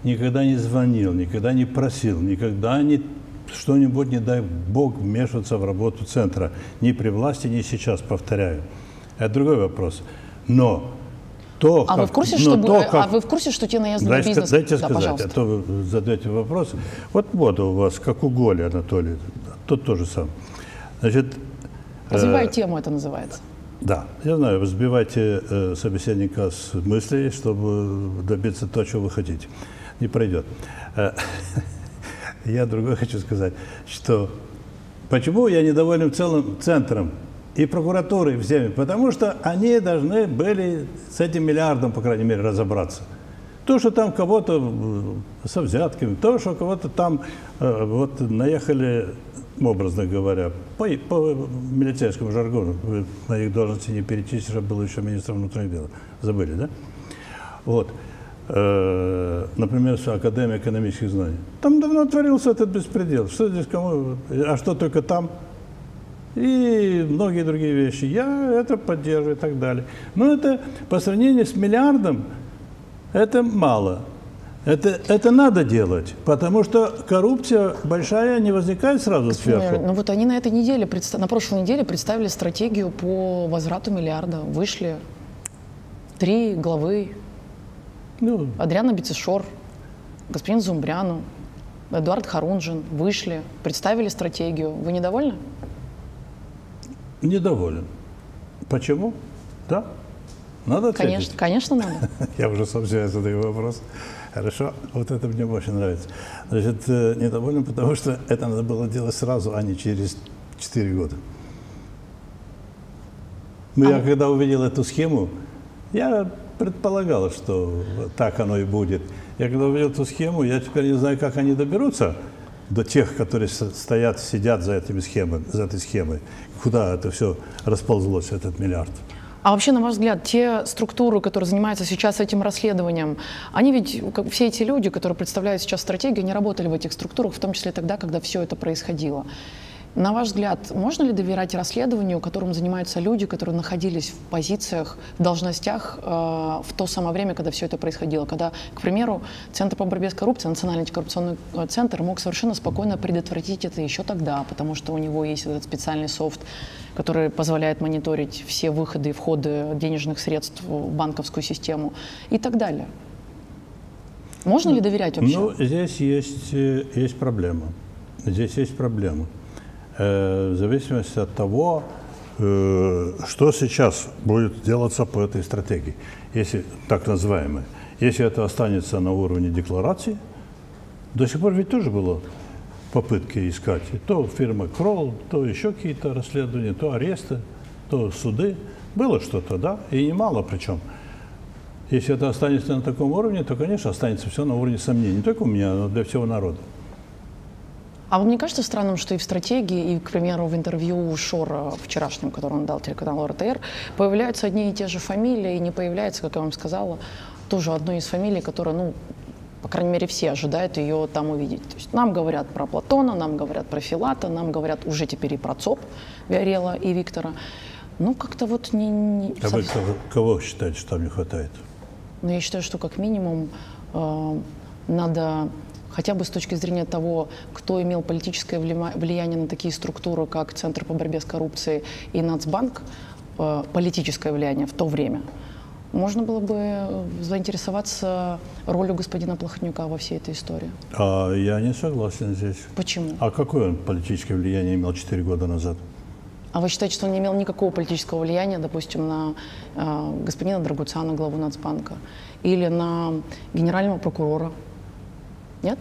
никогда не звонил, никогда не просил, никогда не что-нибудь, не дай бог, вмешиваться в работу центра. Ни при власти, ни сейчас, повторяю. Это другой вопрос. Но то, А вы как- в курсе, что, то, а как- вы в курсе, что наезды на Дайте, бизнес? дайте да, сказать, пожалуйста. а то вы задаете вопрос. Вот вот у вас, как у Голи Анатолий, тут тоже сам. Значит, Развивая э, тему, это называется. да, я знаю, вы сбиваете э, собеседника с мыслей, чтобы добиться того, чего вы хотите. Не пройдет. Я другое хочу сказать, что почему я недоволен целым центром и прокуратурой и всеми? Потому что они должны были с этим миллиардом, по крайней мере, разобраться. То, что там кого-то со взятками, то, что кого-то там э, вот наехали, образно говоря, по, по милицейскому жаргону. На их должности не перечислили, я был еще министром внутренних дел. Забыли, да? Вот. Э, Например, Академия экономических знаний. Там давно творился этот беспредел. Что здесь кому? А что только там? и многие другие вещи. Я это поддерживаю и так далее. Но это по сравнению с миллиардом, это мало. Это, это надо делать, потому что коррупция большая не возникает сразу сверху. Ну вот они на этой неделе, на прошлой неделе представили стратегию по возврату миллиарда. Вышли три главы. Ну, Адриана Бицешор, господин Зумбряну, Эдуард Харунжин вышли, представили стратегию. Вы недовольны? недоволен. Почему? Да? Надо ответить. Конечно, конечно, надо. Я уже сам себе задаю вопрос. Хорошо, вот это мне очень нравится. Значит, э, недоволен, потому что это надо было делать сразу, а не через 4 года. Но я когда увидел эту схему, я предполагал, что так оно и будет. Я когда увидел эту схему, я теперь не знаю, как они доберутся до тех, которые стоят, сидят за этими схемами, за этой схемой. Куда это все расползлось, этот миллиард. А вообще, на ваш взгляд, те структуры, которые занимаются сейчас этим расследованием, они ведь, как все эти люди, которые представляют сейчас стратегию, они работали в этих структурах, в том числе тогда, когда все это происходило. На ваш взгляд, можно ли доверять расследованию, которым занимаются люди, которые находились в позициях, в должностях э, в то самое время, когда все это происходило? Когда, к примеру, Центр по борьбе с коррупцией, Национальный антикоррупционный э, центр мог совершенно спокойно предотвратить это еще тогда, потому что у него есть этот специальный софт, который позволяет мониторить все выходы и входы денежных средств в банковскую систему и так далее. Можно ли доверять вообще? Ну, здесь есть, э, есть проблема. Здесь есть проблема. Э, В зависимости от того, э, что сейчас будет делаться по этой стратегии, если так называемой. Если это останется на уровне декларации, до сих пор ведь тоже было попытки искать. То фирма Кролл, то еще какие-то расследования, то аресты, то суды. Было что-то, да, и немало причем. Если это останется на таком уровне, то, конечно, останется все на уровне сомнений. Не только у меня, но для всего народа. А вам не кажется странным, что и в стратегии, и, к примеру, в интервью Шора вчерашнем, которое он дал телеканалу РТР, появляются одни и те же фамилии, и не появляется, как я вам сказала, тоже одной из фамилий, которая, ну, по крайней мере, все ожидают ее там увидеть. То есть нам говорят про Платона, нам говорят про Филата, нам говорят уже теперь и про ЦОП, Виарела и Виктора. Ну, как-то вот не... не а вы кого, кого считаете, что там не хватает? Ну, я считаю, что как минимум э, надо хотя бы с точки зрения того, кто имел политическое влияние на такие структуры, как Центр по борьбе с коррупцией и Нацбанк, э, политическое влияние в то время, можно было бы заинтересоваться ролью господина Плохотнюка во всей этой истории. А я не согласен здесь. Почему? А какое он политическое влияние имел 4 года назад? А вы считаете, что он не имел никакого политического влияния, допустим, на э, господина Драгуцана, главу Нацбанка, или на генерального прокурора? Нет?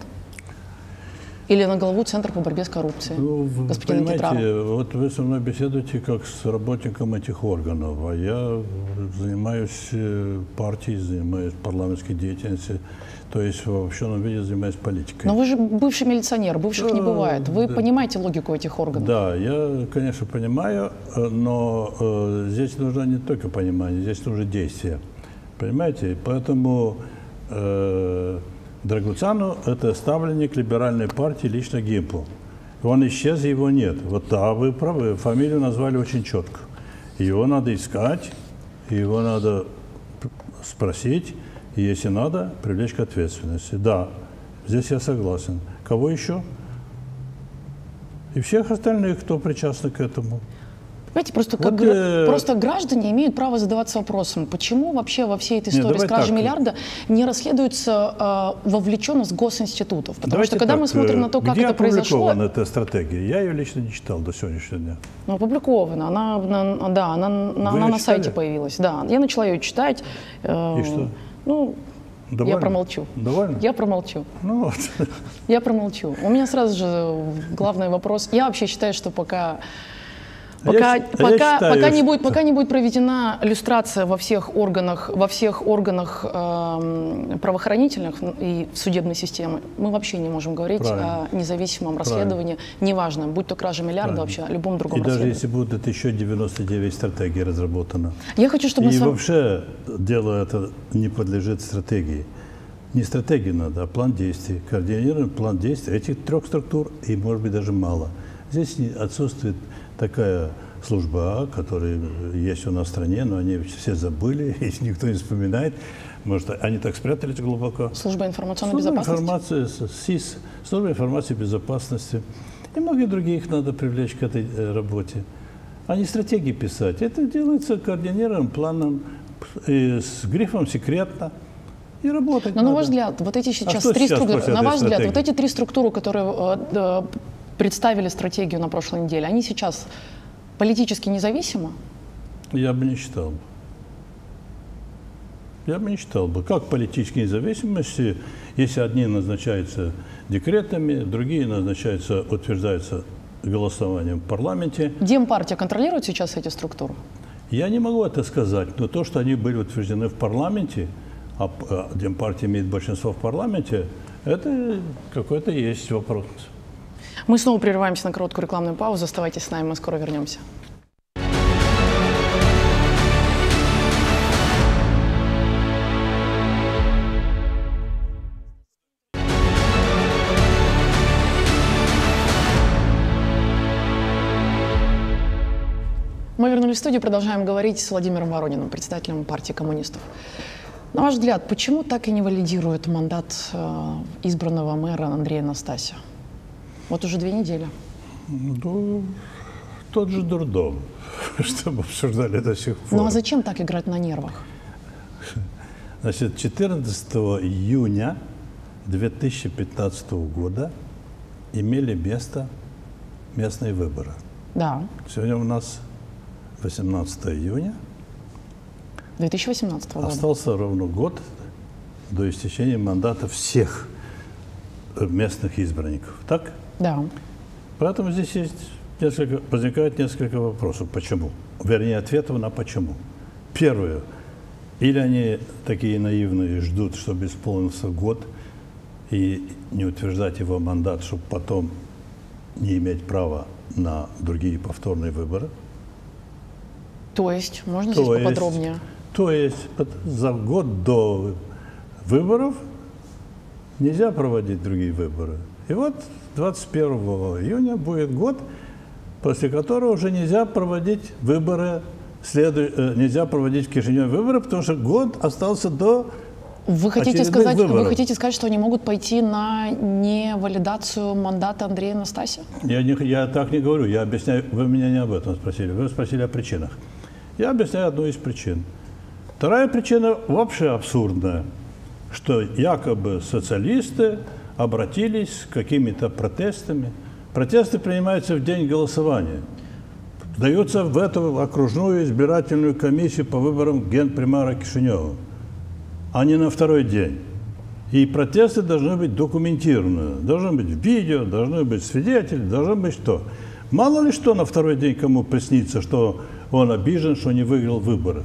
Или на главу Центра по борьбе с коррупцией, ну, вы господина понимаете, Петрова? вот вы со мной беседуете как с работником этих органов, а я занимаюсь э, партией, занимаюсь парламентской деятельностью, то есть в обобщенном виде занимаюсь политикой. Но вы же бывший милиционер, бывших да, не бывает. Вы да. понимаете логику этих органов? Да, я, конечно, понимаю, э, но э, здесь нужно не только понимание, здесь нужно действие. Понимаете? Поэтому... Э, Драгуцану – это ставленник либеральной партии лично Гимпл. Он исчез, его нет. Вот да, вы правы, фамилию назвали очень четко. Его надо искать, его надо спросить, и если надо, привлечь к ответственности. Да, здесь я согласен. Кого еще? И всех остальных, кто причастны к этому. Понимаете, просто, как, вот, э... просто граждане имеют право задаваться вопросом, почему вообще во всей этой истории Нет, с кражей так. миллиарда не расследуется э, вовлеченность госинститутов? Потому давайте что когда так, мы смотрим на то, как где это произошло... Где эта стратегия? Я ее лично не читал до сегодняшнего дня. Ну, опубликована. Она, на, да, она, на, она на сайте появилась. Да, я начала ее читать. Э, И что? Ну, Довольно? Я промолчу. Довольно? Я промолчу. Ну вот. Я промолчу. У меня сразу же главный вопрос. Я вообще считаю, что пока Пока, я, пока, я считаю, пока, не будет, пока не будет проведена иллюстрация во всех органах, во всех органах э, правоохранительных и судебной системы, мы вообще не можем говорить Правильно. о независимом расследовании, Правильно. неважно, будь то кража миллиарда, Правильно. вообще о любом другом И даже если будут еще 99 стратегий разработано. Я хочу, чтобы... И вообще дело это не подлежит стратегии. Не стратегии надо, а план действий. Координированный план действий этих трех структур, и может быть даже мало. Здесь отсутствует такая служба А, которая есть у нас в стране, но они все забыли, их никто не вспоминает. Может, они так спрятались глубоко. Служба информационной служба безопасности? Информации, СИС, служба информации безопасности. И многие другие их надо привлечь к этой э, работе. А не стратегии писать. Это делается координированным планом, и с грифом «секретно». И работать Но надо. на ваш взгляд, вот эти сейчас а три структуры, на ваш взгляд, вот эти три структуры, которые э, представили стратегию на прошлой неделе, они сейчас политически независимы? Я бы не считал бы. Я бы не считал бы. Как политические независимости, если одни назначаются декретами, другие назначаются, утверждаются голосованием в парламенте. Демпартия контролирует сейчас эти структуры? Я не могу это сказать, но то, что они были утверждены в парламенте, а, а Демпартия имеет большинство в парламенте, это какой-то есть вопрос. Мы снова прерываемся на короткую рекламную паузу. Оставайтесь с нами, мы скоро вернемся. Мы вернулись в студию, продолжаем говорить с Владимиром Ворониным, председателем партии коммунистов. На ваш взгляд, почему так и не валидирует мандат э, избранного мэра Андрея Настасия? Вот уже две недели. Ну, тот же дурдом, что мы обсуждали до сих пор. Ну а зачем так играть на нервах? Значит, 14 июня 2015 года имели место местные выборы. Да. Сегодня у нас 18 июня. 2018 года. Остался ровно год до истечения мандата всех местных избранников. Так? Да. Поэтому здесь есть несколько, возникает несколько вопросов. Почему? Вернее, ответов на почему. Первое. Или они такие наивные ждут, чтобы исполнился год, и не утверждать его мандат, чтобы потом не иметь права на другие повторные выборы. То есть, можно то здесь есть, поподробнее? То есть, за год до выборов нельзя проводить другие выборы. И вот 21 июня будет год, после которого уже нельзя проводить выборы, следу... Э, нельзя проводить в Кишиневе выборы, потому что год остался до вы хотите, сказать, выборов. вы хотите сказать, что они могут пойти на невалидацию мандата Андрея Настасия? Я, не, я так не говорю, я объясняю, вы меня не об этом спросили, вы спросили о причинах. Я объясняю одну из причин. Вторая причина вообще абсурдная, что якобы социалисты обратились с какими-то протестами. Протесты принимаются в день голосования. Даются в эту окружную избирательную комиссию по выборам генпримара Кишинева а не на второй день. И протесты должны быть документированы. Должны быть видео, должны быть свидетели, должно быть что. Мало ли что на второй день кому приснится, что он обижен, что не выиграл выборы.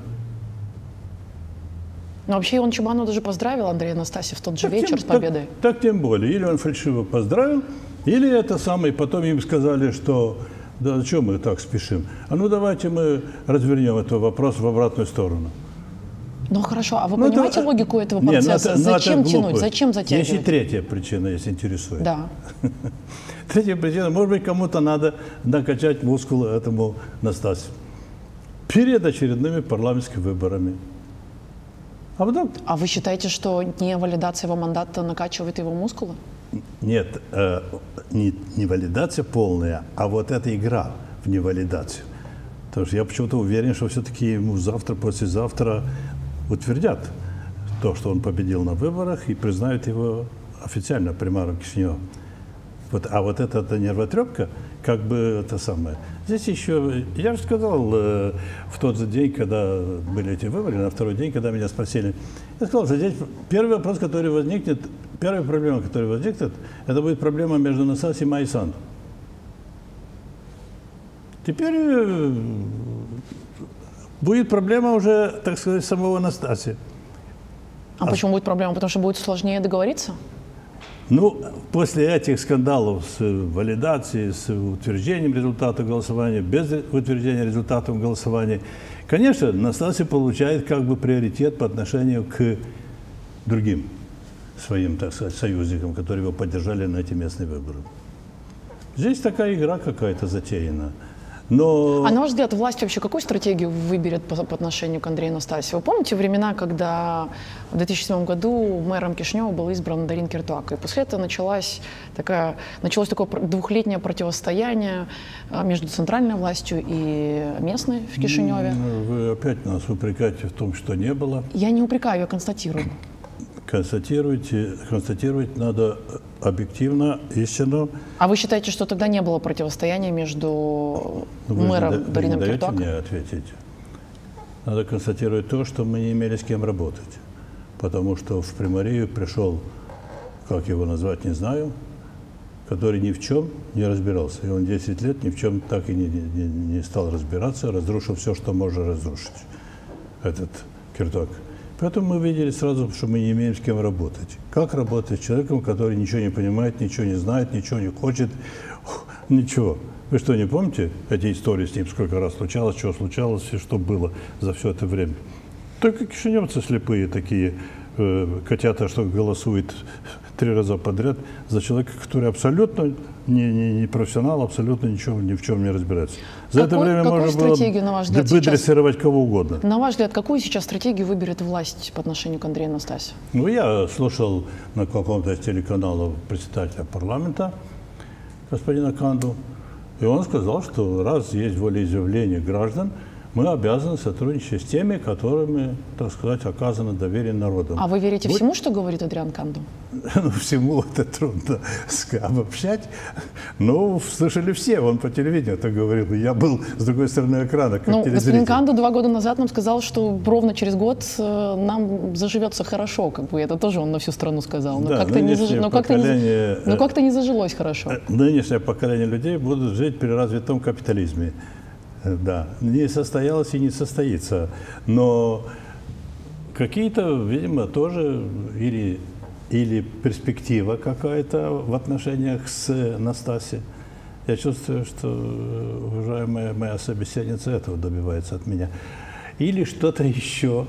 Но вообще он Чубанов даже поздравил Андрея Анастасия в тот же так вечер тем, с победой. Так, так тем более. Или он фальшиво поздравил, или это самое, потом им сказали, что да зачем мы так спешим? А ну давайте мы развернем этот вопрос в обратную сторону. Ну хорошо, а вы ну, понимаете это, логику этого процесса? Не, ну, это, Зачем ну, тянуть? Зачем затягивать? Есть и третья причина, если интересует. Да. Третья причина, может быть, кому-то надо накачать мускулы этому Настасию. Перед очередными парламентскими выборами. А потом... А вы считаете, что не валидация его мандата накачивает его мускулы? Нет, э, не, не валидация полная, а вот эта игра в невалидацию. Потому что я почему-то уверен, что все-таки ему завтра, послезавтра утвердят то, что он победил на выборах и признают его официально примаром Кишинева. Вот, а вот эта, эта нервотрепка, как бы это самое. Здесь еще, я же сказал э, в тот же день, когда были эти выборы, на второй день, когда меня спросили, я сказал, что здесь первый вопрос, который возникнет, первая проблема, которая возникнет, это будет проблема между Насас и Майсан. Теперь э, будет проблема уже, так сказать, самого Анастасия. А, а почему будет проблема? Потому что будет сложнее договориться? Ну, после этих скандалов с валидацией, с утверждением результата голосования, без утверждения результатов голосования, конечно, Настасья получает как бы приоритет по отношению к другим своим, так сказать, союзникам, которые его поддержали на эти местные выборы. Здесь такая игра какая-то затеяна. Но... А на ваш взгляд, власть вообще какую стратегию выберет по, по отношению к Андрею Настасьеву? Помните времена, когда в 2007 году мэром Кишнева был избран Дарин Киртуак? И после этого началась такая, началось такое двухлетнее противостояние а, между центральной властью и местной в Кишиневе. Вы опять нас упрекаете в том, что не было. Я не упрекаю, я констатирую констатируйте, констатировать надо объективно, истину. А вы считаете, что тогда не было противостояния между ну, мэром не, Дарином вы не Киртуак? мне ответить. Надо констатировать то, что мы не имели с кем работать. Потому что в Примарию пришел, как его назвать, не знаю, который ни в чем не разбирался. И он 10 лет ни в чем так и не, не, не стал разбираться, разрушил все, что можно разрушить. Этот Киртуак. Поэтому мы видели сразу, что мы не имеем с кем работать. Как работать с человеком, который ничего не понимает, ничего не знает, ничего не хочет, ничего. Вы что, не помните эти истории с ним, сколько раз случалось, что случалось и что было за все это время? Только кишиневцы слепые такие, э, котята, что голосуют три раза подряд за человека, который абсолютно не, не, не профессионал, абсолютно ничего, ни в чем не разбирается. За какой, это время можно было на ваш взгляд, выдрессировать сейчас, кого угодно. На ваш взгляд, какую сейчас стратегию выберет власть по отношению к Андрею Анастасию? Ну, я слушал на каком-то телеканале председателя парламента, господина Канду, и он сказал, что раз есть волеизъявление граждан, мы обязаны сотрудничать с теми, которыми, так сказать, оказано доверие народу. А вы верите Будь... всему, что говорит Адриан Канду? Ну, всему это трудно обобщать. Но слышали все, он по телевидению это говорил. Я был с другой стороны экрана, как ну, Господин Канду два года назад нам сказал, что ровно через год э, нам заживется хорошо. Как бы это тоже он на всю страну сказал. Но да, как-то не, заж... но как поколение... не... но как-то не зажилось хорошо. Э, нынешнее поколение людей будут жить при развитом капитализме. Да, не состоялось и не состоится. Но какие-то, видимо, тоже или, или перспектива какая-то в отношениях с Настасией. Я чувствую, что уважаемая моя собеседница этого добивается от меня. Или что-то еще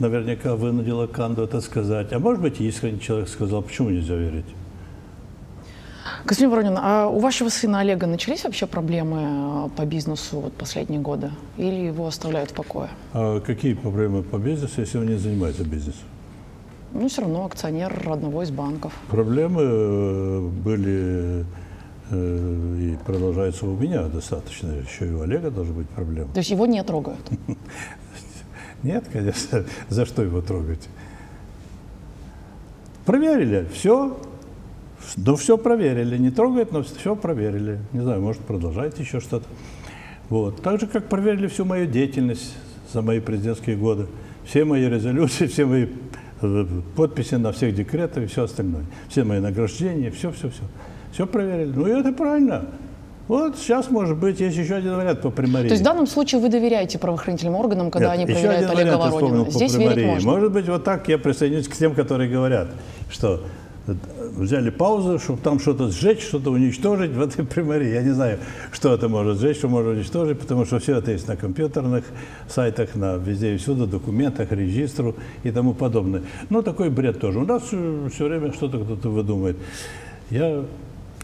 наверняка вынудило Канду это сказать. А может быть, искренний человек сказал, почему нельзя верить? Господин Воронин, а у вашего сына Олега начались вообще проблемы э, по бизнесу вот последние годы? Или его оставляют в покое? А какие проблемы по бизнесу, если он не занимается бизнесом? Ну, все равно акционер одного из банков. Проблемы э, были э, и продолжаются у меня достаточно. Еще и у Олега должны быть проблемы. То есть его не трогают? Нет, конечно. За что его трогать? Проверили. Все. Ну, все проверили. Не трогает, но все проверили. Не знаю, может, продолжать еще что-то. Вот. Так же, как проверили всю мою деятельность за мои президентские годы. Все мои резолюции, все мои э, подписи на всех декретах и все остальное. Все мои награждения, все-все-все. Все проверили. Ну, и это правильно. Вот сейчас, может быть, есть еще один вариант по примарии. То есть в данном случае вы доверяете правоохранительным органам, когда Нет, они проверяют Олега Воронина? Здесь верить можно. Может быть, вот так я присоединюсь к тем, которые говорят, что взяли паузу, чтобы там что-то сжечь, что-то уничтожить в этой примарии. Я не знаю, что это может сжечь, что может уничтожить, потому что все это есть на компьютерных сайтах, на везде и всюду, документах, регистру и тому подобное. Но такой бред тоже. У нас все время что-то кто-то выдумывает. Я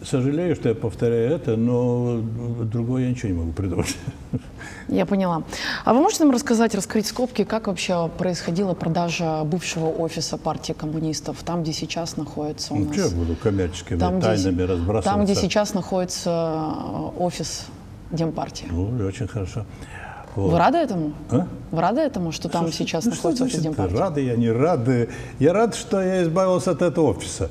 Сожалею, что я повторяю это, но другое я ничего не могу придумать. Я поняла. А вы можете нам рассказать, раскрыть скобки, как вообще происходила продажа бывшего офиса партии коммунистов, там, где сейчас находится у ну, нас... Ну, что я буду коммерческими там, тайнами где, разбрасываться? Там, где сейчас находится э, офис Демпартии. Ну, очень хорошо. Вот. Вы рады этому? А? Вы рады этому, что там Слушайте, сейчас ну, находится офис Демпартии? Рады, я не рады. Я рад, что я избавился от этого офиса.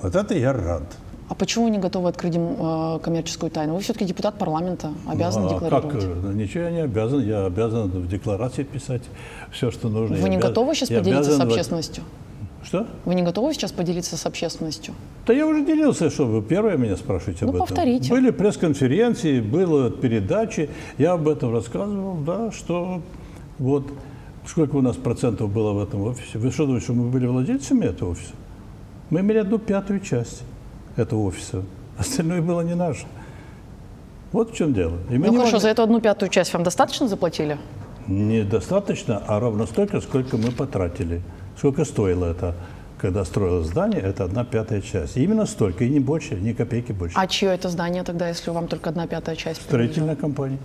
Вот это я рад. А почему не готовы открыть э, коммерческую тайну? Вы все-таки депутат парламента, обязаны ну, а декларировать. Как? Ну, ничего я не обязан. Я обязан в декларации писать все, что нужно. Вы я не обяз... готовы сейчас я поделиться с общественностью? Что? Вы не готовы сейчас поделиться с общественностью? Да я уже делился, что вы первые меня спрашиваете ну, об этом. повторите. Были пресс-конференции, были передачи, я об этом рассказывал, да, что вот сколько у нас процентов было в этом офисе. Вы что думаете, что мы были владельцами этого офиса? Мы имели одну пятую часть этого офиса. Остальное было не наше. Вот в чем дело. И ну хорошо, могли... за эту одну пятую часть вам достаточно заплатили? Недостаточно, а ровно столько, сколько мы потратили. Сколько стоило это, когда строилось здание, это одна пятая часть. И именно столько, и не больше, ни копейки больше. А чье это здание тогда, если вам только одна пятая часть? Строительная компания.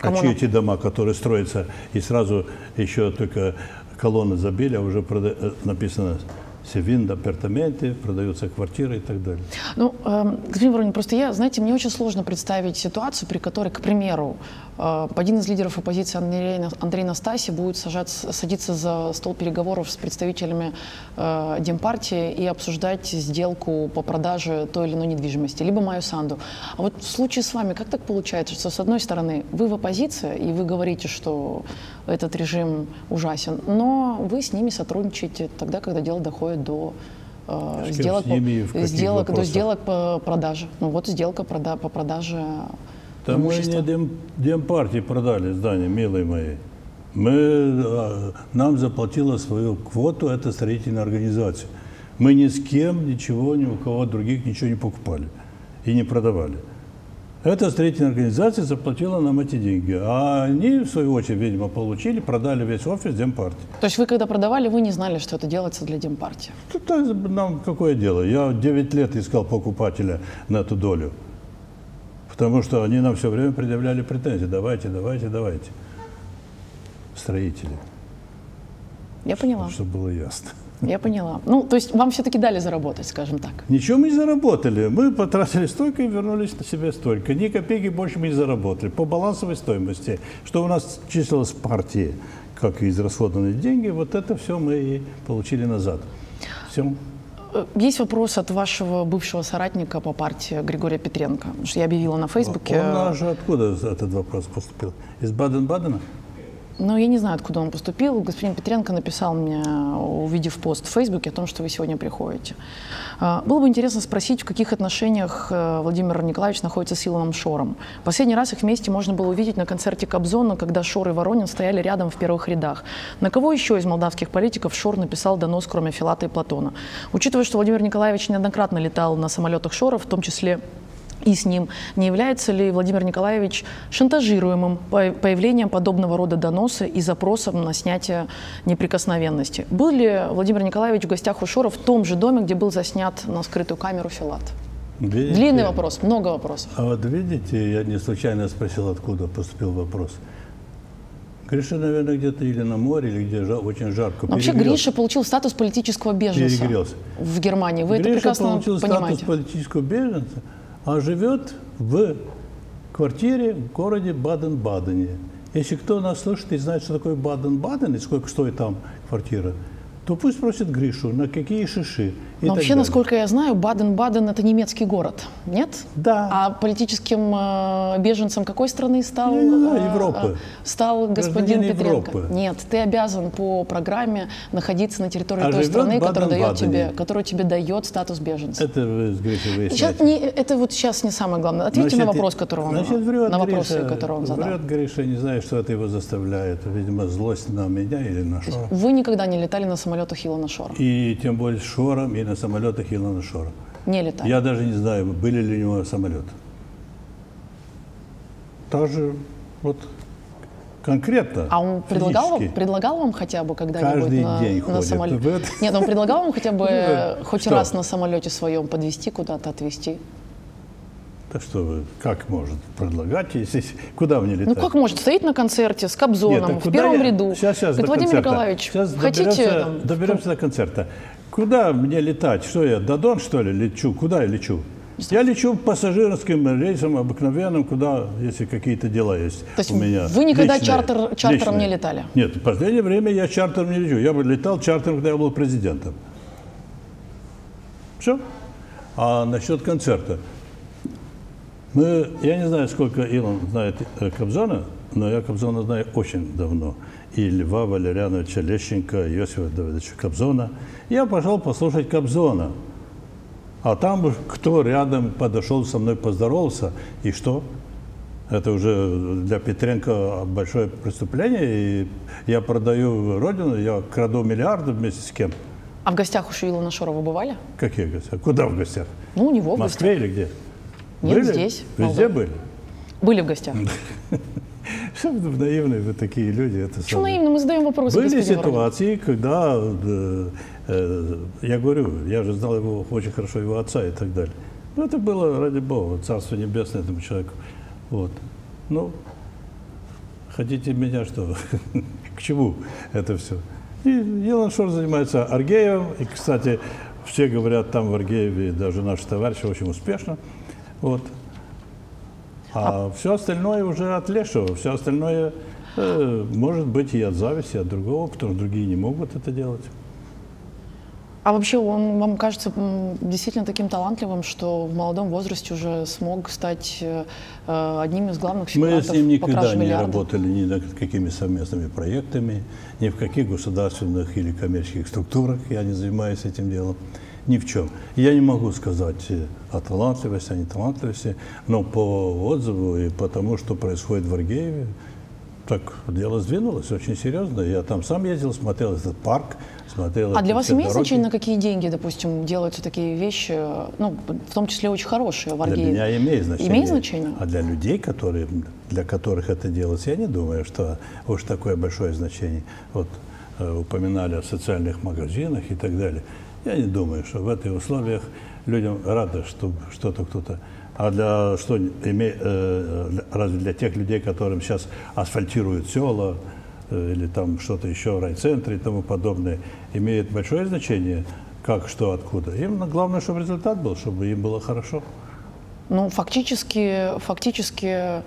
А чьи эти дома, которые строятся, и сразу еще только колонны забили, а уже прода... Э, написано Севинда, апартаменты, продаются квартиры и так далее. Ну, э, господин Воронин, просто я, знаете, мне очень сложно представить ситуацию, при которой, к примеру, э, один из лидеров оппозиции Андрей, Андрей Настаси будет сажаться, садиться за стол переговоров с представителями э, Демпартии и обсуждать сделку по продаже той или иной недвижимости, либо Майю Санду. А вот в случае с вами, как так получается, что с одной стороны вы в оппозиции, и вы говорите, что этот режим ужасен, но вы с ними сотрудничаете тогда, когда дело доходит до э, сделок, по, сделок, до сделок по продаже. Ну вот сделка прода, по продаже Там мы не дем, демпартии продали здание, милые мои. Мы, э, нам заплатила свою квоту эта строительная организация. Мы ни с кем ничего, ни у кого других ничего не покупали и не продавали. Эта строительная организация заплатила нам эти деньги. А они, в свою очередь, видимо, получили, продали весь офис Демпартии. То есть вы, когда продавали, вы не знали, что это делается для Демпартии? Тут нам какое дело? Я 9 лет искал покупателя на эту долю. Потому что они нам все время предъявляли претензии. Давайте, давайте, давайте. Строители. Я поняла. Чтобы было ясно. Я поняла. Ну, то есть вам все-таки дали заработать, скажем так? Ничего мы не заработали. Мы потратили столько и вернулись на себе столько. Ни копейки больше мы не заработали. По балансовой стоимости, что у нас числилось в партии, как и израсходованные деньги, вот это все мы и получили назад. Все. Э, есть вопрос от вашего бывшего соратника по партии Григория Петренко. Я объявила на Фейсбуке. Он же откуда этот вопрос поступил? Из Баден-Бадена? Ну, я не знаю, откуда он поступил. Господин Петренко написал мне, увидев пост в Фейсбуке, о том, что вы сегодня приходите. А, было бы интересно спросить, в каких отношениях э, Владимир Николаевич находится с Илоном Шором. Последний раз их вместе можно было увидеть на концерте Кобзона, когда Шор и Воронин стояли рядом в первых рядах. На кого еще из молдавских политиков Шор написал донос, кроме Филата и Платона? Учитывая, что Владимир Николаевич неоднократно летал на самолетах Шора, в том числе и с ним, не является ли Владимир Николаевич шантажируемым появлением подобного рода доноса и запросом на снятие неприкосновенности? Был ли Владимир Николаевич в гостях у Шора в том же доме, где был заснят на скрытую камеру Филат? Видите, Длинный вопрос, много вопросов. А вот видите, я не случайно спросил, откуда поступил вопрос. Гриша, наверное, где-то или на море, или где очень жарко. вообще Гриша получил статус политического беженца Перегрелся. в Германии. Вы Гриша это прекрасно получил понимаете. статус политического беженца а живет в квартире в городе Баден-Бадене. Если кто нас слышит и знает, что такое Баден-Баден и сколько стоит там квартира, то пусть просит Гришу, на какие шиши. Но вообще, далее. насколько я знаю, Баден-Баден – это немецкий город, нет? Да. А политическим э, беженцем какой страны стал? Не знаю, Европы. Э, стал господин Гражданин Петренко. Европы. Нет, ты обязан по программе находиться на территории а той страны, которая дает, тебе, которая тебе дает статус беженца. Это вы с Гришей выясняете. не, Это вот сейчас не самое главное. Ответьте значит, на вопрос, который он, значит, врет на вопросы, Гриша, которые он задал. Врет Гриша, не знаю, что это его заставляет. Видимо, злость на меня или на Шора. Вы никогда не летали на самолетах Илона Шора? И тем более Шором, и на самолетах Илона Шора. Не летали? Я даже не знаю, были ли у него самолеты. Тоже вот конкретно. А он предлагал вам, предлагал вам хотя бы когда-нибудь на, день на самолете? Нет, он предлагал вам хотя бы ну, хоть раз на самолете своем подвести куда-то, отвезти? Да что вы, как может предлагать, если куда мне летать? Ну как может? Стоит на концерте с Кобзоном Нет, в первом я... ряду. Сейчас, сейчас, Говорит, Владимир концерта. Николаевич, сейчас хотите... Доберемся, там, доберемся до концерта. Куда мне летать? Что я, до Дон, что ли, лечу? Куда я лечу? Я лечу пассажирским рейсом обыкновенным, куда, если какие-то дела есть То есть у меня. Вы никогда личные, чартер, чартером личные. не летали? Нет, в последнее время я чартером не лечу. Я бы летал чартером, когда я был президентом. Все. А насчет концерта. Мы, я не знаю, сколько Илон знает э, Кобзона, но я Кобзона знаю очень давно. И Льва Валерьяновича Лещенко, Иосифа Давидовича Кобзона. Я пошел послушать Кобзона. А там кто рядом подошел со мной, поздоровался, и что? Это уже для Петренко большое преступление, и я продаю родину, я краду миллиарды вместе с кем. А в гостях у Шуила Шорова бывали? Какие гостях? Куда в гостях? Ну, у него в Москве в или где? Нет, были? здесь. Везде были? Были в гостях. Вы наивные вы такие люди? Это Почему наивно? Мы задаем вопросы. Были ситуации, когда, э, э, я говорю, я же знал его очень хорошо, его отца и так далее. Но это было, ради Бога, Царство Небесное этому человеку. Вот. Ну, хотите меня что? К чему это все? И Елан Шор занимается Аргеевым. И, кстати, все говорят там в Аргееве, даже наши товарищи очень успешно. Вот. А, а все остальное уже от лешего, все остальное э, может быть и от зависти, и от другого, потому что другие не могут это делать. А вообще он вам кажется действительно таким талантливым, что в молодом возрасте уже смог стать э, одним из главных Мы с ним никогда не работали ни над какими совместными проектами, ни в каких государственных или коммерческих структурах. Я не занимаюсь этим делом ни в чем. Я не могу сказать э, о талантливости, о неталантливости, но по отзыву и по тому, что происходит в Аргееве, так дело сдвинулось очень серьезно. Я там сам ездил, смотрел этот парк, смотрел. А для вас имеет значение, на какие деньги, допустим, делаются такие вещи, ну, в том числе очень хорошие в Аргееве? Для меня имеет значение. Имеет значение? А для людей, которые, для которых это делается, я не думаю, что уж такое большое значение. Вот э, упоминали о социальных магазинах и так далее. Я не думаю, что в этих условиях людям рады, что что-то кто-то. А для что име, э, разве для тех людей, которым сейчас асфальтируют села э, или там что-то еще в райцентре и тому подобное, имеет большое значение, как, что, откуда. Им главное, чтобы результат был, чтобы им было хорошо. Ну, фактически, фактически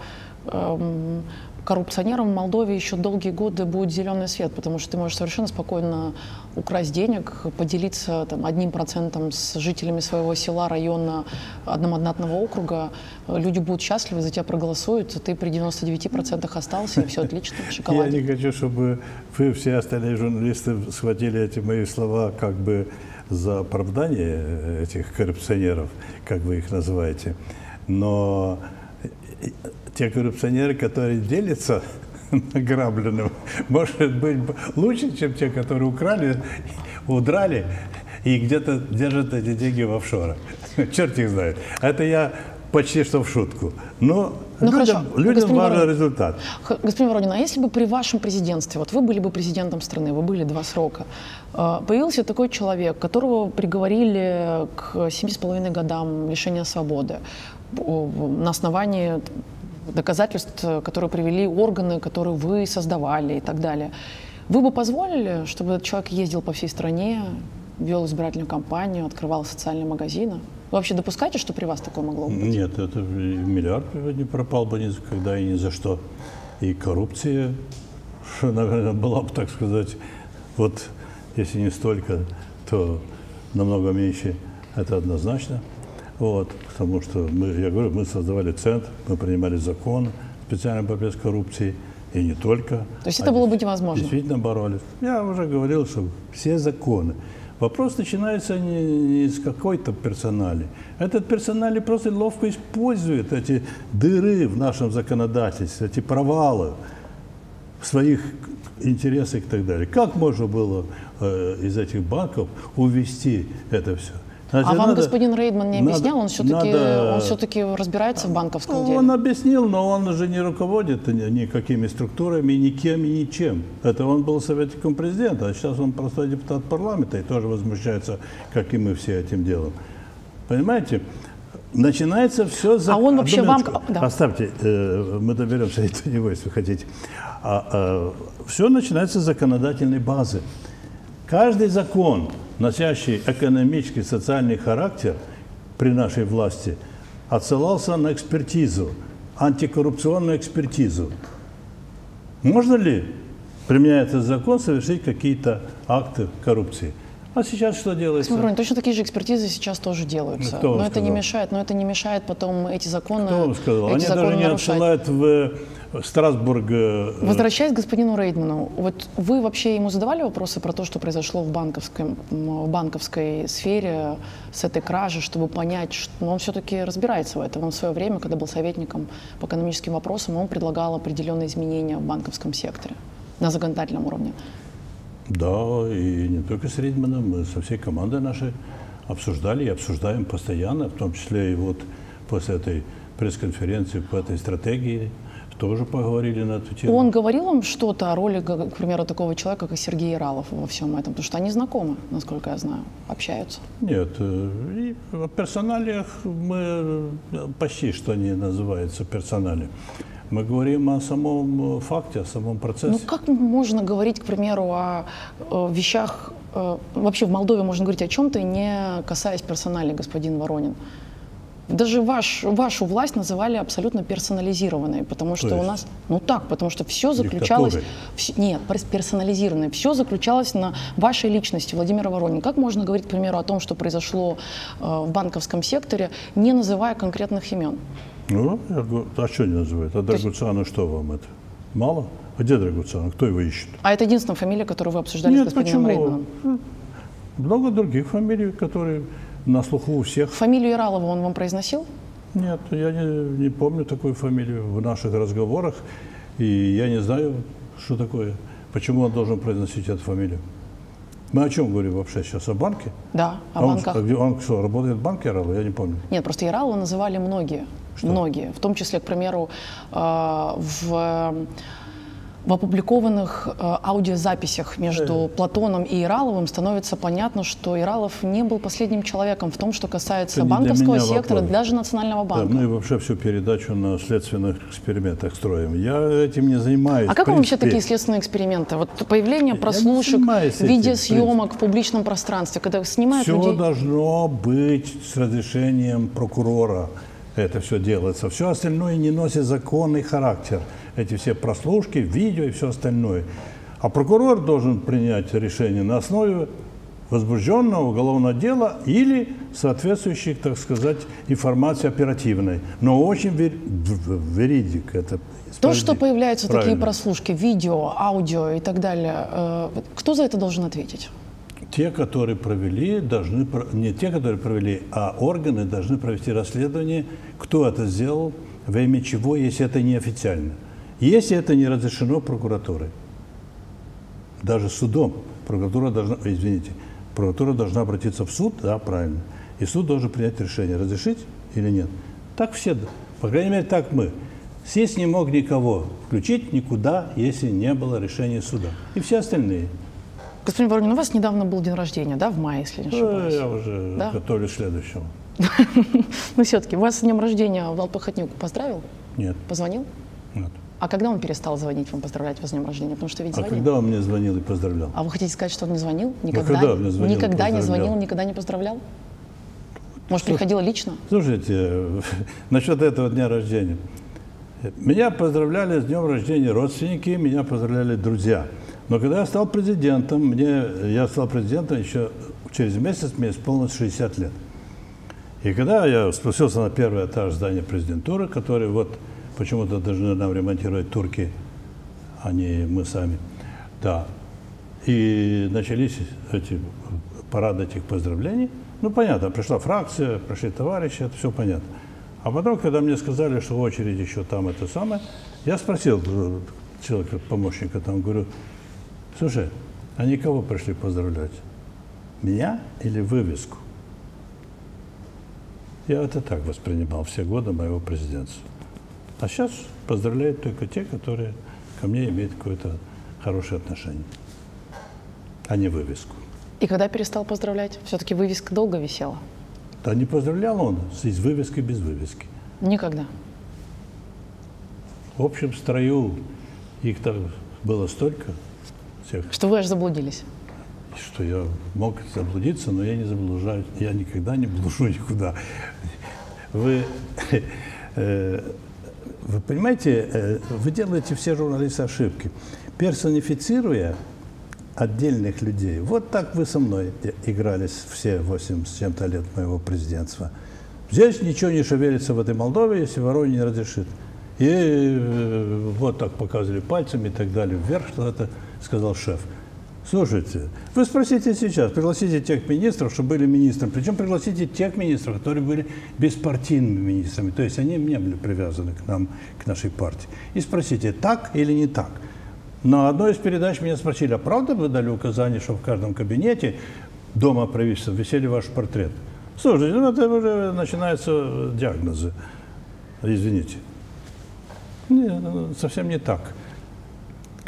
эм, коррупционерам в Молдове еще долгие годы будет зеленый свет, потому что ты можешь совершенно спокойно украсть денег, поделиться там, одним процентом с жителями своего села, района, одномандатного округа. Люди будут счастливы, за тебя проголосуют, ты при 99% остался, и все отлично, шоколад. Я не хочу, чтобы вы, все остальные журналисты, схватили эти мои слова как бы за оправдание этих коррупционеров, как вы их называете. Но те коррупционеры, которые делятся награбленным, может быть лучше, чем те, которые украли, удрали и где-то держат эти деньги в офшорах. Черт их знает. Это я почти что в шутку. Но ну, людям, людям важен Воронин, результат. Господин Воронин, а если бы при вашем президентстве, вот вы были бы президентом страны, вы были два срока, э, появился такой человек, которого приговорили к 7,5 годам лишения свободы на основании доказательств, которые привели органы, которые вы создавали и так далее. Вы бы позволили, чтобы этот человек ездил по всей стране, вел избирательную кампанию, открывал социальные магазины? Вы вообще допускаете, что при вас такое могло быть? Нет, это миллиард не пропал бы никогда и ни за что. И коррупция, наверное, была бы, так сказать, вот если не столько, то намного меньше. Это однозначно. Вот, потому что мы, я говорю, мы создавали центр, мы принимали закон специальной борьбе с коррупцией, и не только. То есть это было бы невозможно? Действительно боролись. Я уже говорил, что все законы. Вопрос начинается не, не из какой-то персонали. Этот персонали просто ловко использует эти дыры в нашем законодательстве, эти провалы в своих интересах и так далее. Как можно было э, из этих банков увести это все? Значит, а вам надо, господин Рейдман не объяснял? Надо, он все-таки надо, все-таки разбирается в банковском ну, деле? Он объяснил, но он же не руководит никакими структурами, никем и ничем. Это он был советником президента, а сейчас он простой депутат парламента и тоже возмущается, как и мы все этим делом. Понимаете? Начинается все за... А он вообще вам... Да. Оставьте, э, мы доберемся до него, если вы хотите. А, а, все начинается с законодательной базы. Каждый закон, носящий экономический, социальный характер при нашей власти, отсылался на экспертизу, антикоррупционную экспертизу. Можно ли, применяя этот закон, совершить какие-то акты коррупции? А сейчас что делается? Смотрите, точно такие же экспертизы сейчас тоже делаются. Кто но это сказал? не мешает, но это не мешает потом эти законы. Кто вам сказал? Эти Они даже не нарушать. отсылают в Страсбург. Э, Возвращаясь к господину Рейдману, вот вы вообще ему задавали вопросы про то, что произошло в, банковской, в банковской сфере с этой кражей, чтобы понять, что ну, он все-таки разбирается в этом. Он в свое время, когда был советником по экономическим вопросам, он предлагал определенные изменения в банковском секторе на законодательном уровне. Да, и не только с Ридманом, мы со всей командой нашей обсуждали и обсуждаем постоянно, в том числе и вот после этой пресс-конференции по этой стратегии тоже поговорили на эту тему. Он говорил вам что-то о роли, к примеру, такого человека, как Сергей Иралов во всем этом? Потому что они знакомы, насколько я знаю, общаются. Нет, э, и о персоналиях мы э, почти что не называется персонали. Мы говорим о самом э, факте, о самом процессе. Ну как можно говорить, к примеру, о, о вещах, вообще в Молдове можно говорить о чем-то, не касаясь персонали, господин Воронин? Даже ваш, вашу власть называли абсолютно персонализированной, потому что у нас, ну так, потому что все заключалось, все, нет, персонализированной, все заключалось на вашей личности, Владимира Воронина. Как можно говорить, к примеру, о том, что произошло э, в банковском секторе, не называя конкретных имен? Ну, я говорю, а что не называют? А Драгуцану что вам это? Мало? А где Драгуцану? Кто его ищет? А это единственная фамилия, которую вы обсуждали Нет, с господином почему? Рейдманом? Много других фамилий, которые на слуху у всех. Фамилию Иралова он вам произносил? Нет, я не, не помню такую фамилию в наших разговорах. И я не знаю, что такое. Почему он должен произносить эту фамилию? Мы о чем говорим вообще сейчас? О банке? Да, о а банках. Он, а он что, работает в банке Иралова? Я не помню. Нет, просто Иралова называли многие. Что? Многие. В том числе, к примеру, э, в в опубликованных э, аудиозаписях между э. Платоном и Ираловым становится понятно, что Иралов не был последним человеком в том, что касается банковского сектора, вопрос. даже Национального банка. Да, мы вообще всю передачу на следственных экспериментах строим. Я этим не занимаюсь. А как вам вообще такие следственные эксперименты? Вот появление прослушек, видеосъемок в публичном пространстве, когда снимают Все людей... должно быть с разрешением прокурора это все делается. Все остальное не носит законный характер. Эти все прослушки, видео и все остальное. А прокурор должен принять решение на основе возбужденного уголовного дела или соответствующих, так сказать, информации оперативной. Но очень вер... веридик. Это То, что появляются правильно. такие прослушки, видео, аудио и так далее, э, кто за это должен ответить? Те, которые провели, должны, не те, которые провели, а органы должны провести расследование, кто это сделал, во имя чего, если это неофициально. Если это не разрешено прокуратурой, даже судом, прокуратура должна, извините, прокуратура должна обратиться в суд, да, правильно, и суд должен принять решение, разрешить или нет. Так все, по крайней мере, так мы. Сесть не мог никого включить никуда, если не было решения суда. И все остальные. Господин Воронин, у вас недавно был день рождения, да, в мае, если не ошибаюсь? Я уже да? готовлюсь к следующему. Ну, все-таки, вас с днем рождения Влад Похотнюк поздравил? Нет. Позвонил? А когда он перестал звонить вам, поздравлять вас с днем рождения? Потому что ведь звонил. А когда он мне звонил и поздравлял? А вы хотите сказать, что он не звонил? Никогда? Ну, когда мне звонил Никогда не звонил, никогда не поздравлял? Может, приходило лично? Слушайте, насчет этого дня рождения. Меня поздравляли с днем рождения родственники, меня поздравляли друзья. Но когда я стал президентом, мне, я стал президентом еще через месяц, мне исполнилось 60 лет. И когда я спустился на первый этаж здания президентуры, который вот почему-то должны нам ремонтировать турки, а не мы сами, да, и начались эти парады этих поздравлений. Ну, понятно, пришла фракция, пришли товарищи, это все понятно. А потом, когда мне сказали, что в очереди еще там это самое, я спросил человека, помощника там, говорю, слушай, они кого пришли поздравлять? Меня или вывеску? Я это так воспринимал все годы моего президентства. А сейчас поздравляют только те, которые ко мне имеют какое-то хорошее отношение, а не вывеску. И когда перестал поздравлять? Все-таки вывеска долго висела? Да не поздравлял он с вывеской, без вывески. Никогда? В общем строю их там было столько всех. Что вы аж заблудились? что я мог заблудиться, но я не заблужаюсь, я никогда не блужу никуда. Вы, э, вы понимаете, э, вы делаете все журналисты ошибки, персонифицируя отдельных людей. Вот так вы со мной игрались все 8 с чем-то лет моего президентства. Здесь ничего не шевелится в этой Молдове, если Воронин не разрешит. И э, вот так показывали пальцами и так далее вверх, что это сказал шеф. Слушайте, вы спросите сейчас, пригласите тех министров, что были министрами, причем пригласите тех министров, которые были беспартийными министрами, то есть они не были привязаны к нам, к нашей партии. И спросите, так или не так. На одной из передач меня спросили, а правда вы дали указание, что в каждом кабинете дома правительства висели ваш портрет? Слушайте, ну это уже начинаются диагнозы. Извините. Не, совсем не так.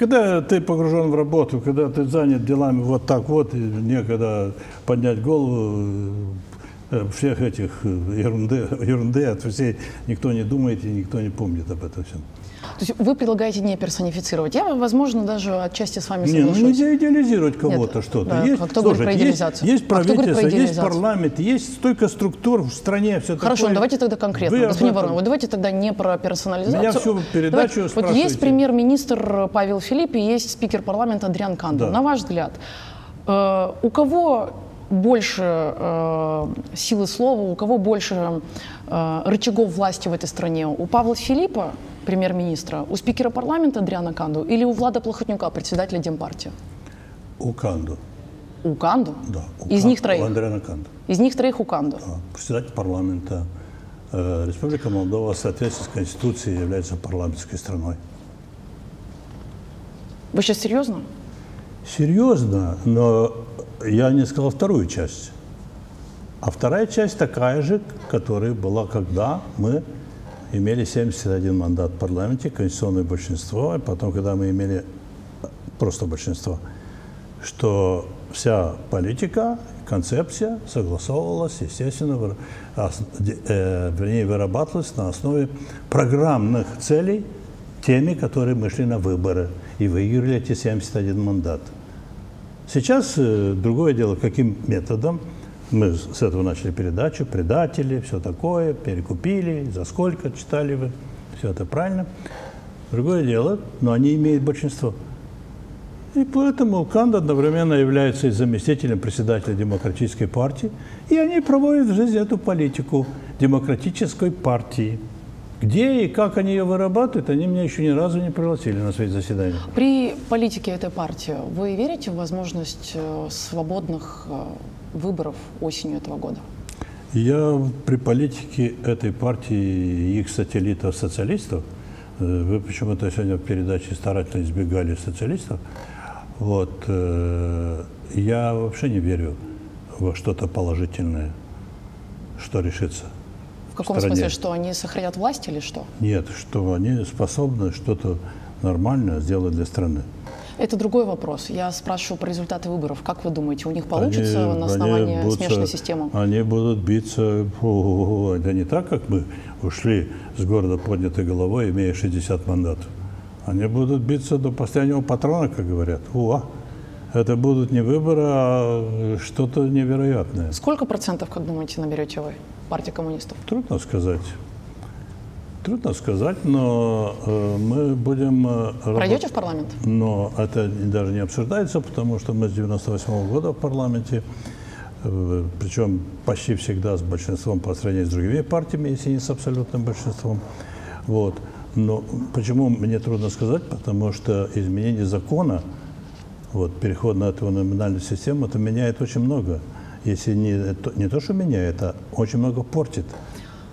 Когда ты погружен в работу, когда ты занят делами вот так вот, и некогда поднять голову, э, всех этих э, ерунды, ерунды от всей никто не думает и никто не помнит об этом всем. То есть вы предлагаете не персонифицировать. Я, возможно, даже отчасти с вами соглашусь. Не, ну нельзя идеализировать кого-то что-то. Да, есть, а кто слушайте, говорит про идеализацию? Есть, есть правительство, а есть парламент, есть столько структур в стране. Все Хорошо, такое. давайте тогда конкретно. Вы Господин Воронов, вот давайте тогда не про персонализацию. Меня всю передачу давайте, Вот есть премьер-министр Павел Филипп и есть спикер парламента Адриан Канду. Да. На ваш взгляд, э, у кого больше э, силы слова, у кого больше э, рычагов власти в этой стране? У Павла Филиппа премьер-министра, у спикера парламента Адриана Канду или у Влада Плохотнюка, председателя Демпартии? У Канду. У Канду? Да. У Из Кан... них троих? У Адриана Канду. Из них троих у Канду? Да. Председатель парламента. Э, Республика Молдова в соответствии с Конституцией является парламентской страной. Вы сейчас серьезно? Серьезно, но я не сказал вторую часть. А вторая часть такая же, которая была, когда мы имели 71 мандат в парламенте, конституционное большинство, и потом, когда мы имели просто большинство, что вся политика, концепция согласовывалась, естественно, э, вернее, вырабатывалась на основе программных целей теми, которые мы шли на выборы и выиграли эти 71 мандат. Сейчас э, другое дело, каким методом – мы с этого начали передачу, предатели, все такое, перекупили, за сколько читали вы, все это правильно. Другое дело, но они имеют большинство. И поэтому Канд одновременно является и заместителем председателя Демократической партии, и они проводят в жизнь эту политику Демократической партии. Где и как они ее вырабатывают, они меня еще ни разу не пригласили на свои заседания. При политике этой партии вы верите в возможность э, свободных э, выборов осенью этого года? Я при политике этой партии и их сателлитов-социалистов, э, вы почему-то сегодня в передаче старательно избегали социалистов, вот, я вообще не верю во что-то положительное, что решится. Каком стране. смысле, что они сохранят власть или что? Нет, что они способны что-то нормальное сделать для страны. Это другой вопрос. Я спрашиваю про результаты выборов. Как вы думаете, у них получится они, на основании они будут, смешанной системы? Они будут биться... Это не так, как мы ушли с города поднятой головой, имея 60 мандатов. Они будут биться до последнего патрона, как говорят. Уа! Это будут не выборы, а что-то невероятное. Сколько процентов, как думаете, наберете вы? Партии коммунистов? Трудно сказать. Трудно сказать, но э, мы будем... Э, Пройдете в парламент? Но это даже не обсуждается, потому что мы с 98 -го года в парламенте, э, причем почти всегда с большинством по сравнению с другими партиями, если не с абсолютным большинством. Вот. Но почему мне трудно сказать? Потому что изменение закона, вот, переход на эту номинальную систему, это меняет очень много если не, то, не то, что меняет, а очень много портит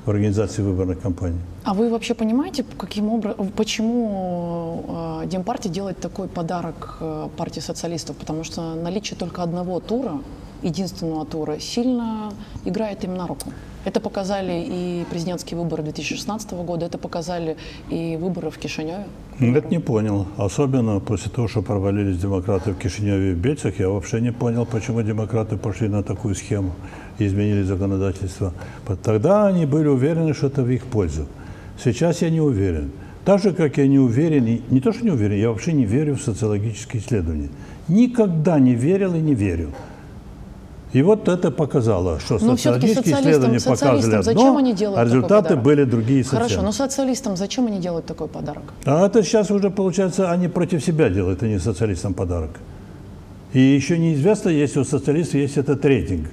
в организации выборной кампании. А вы вообще понимаете, каким образом, почему э, Демпартия делает такой подарок э, партии социалистов? Потому что наличие только одного тура, единственного тура, сильно играет им на руку. Это показали и президентские выборы 2016 года, это показали и выборы в Кишиневе. Нет, не понял. Особенно после того, что провалились демократы в Кишиневе и в Бельцах, я вообще не понял, почему демократы пошли на такую схему и изменили законодательство. Тогда они были уверены, что это в их пользу. Сейчас я не уверен. Так же, как я не уверен, не то, что не уверен, я вообще не верю в социологические исследования. Никогда не верил и не верю. И вот это показало, что но социологические исследования показывали одно, зачем они делают а результаты были другие совсем. Хорошо, но социалистам зачем они делают такой подарок? А это сейчас уже, получается, они против себя делают, а не социалистам подарок. И еще неизвестно, если у социалистов есть этот рейтинг.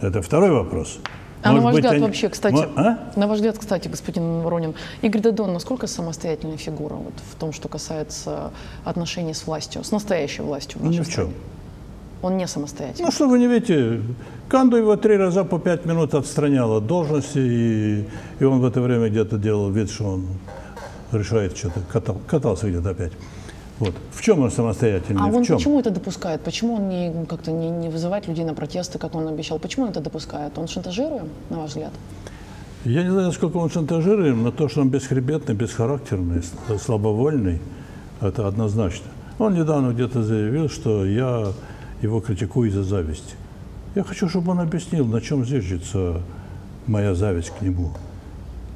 Это второй вопрос. А Может на ваш взгляд они... вообще, кстати, а? на ваш взгляд, кстати, господин Воронин, Игорь Дадон, насколько самостоятельная фигура вот, в том, что касается отношений с властью, с настоящей властью в нашей Ни в чем. Он не самостоятельный. Ну, что вы не видите, Канду его три раза по пять минут отстранял от должности, и, и он в это время где-то делал вид, что он решает что-то, катал, катался где-то опять. Вот. В чем он самостоятельный? А в он чем? почему это допускает? Почему он не, как-то не, не вызывает людей на протесты, как он обещал? Почему он это допускает? Он шантажируем, на ваш взгляд? Я не знаю, насколько он шантажируем, но то, что он бесхребетный, бесхарактерный, слабовольный, это однозначно. Он недавно где-то заявил, что я его критикую из-за зависти. Я хочу, чтобы он объяснил, на чем зиждется моя зависть к нему.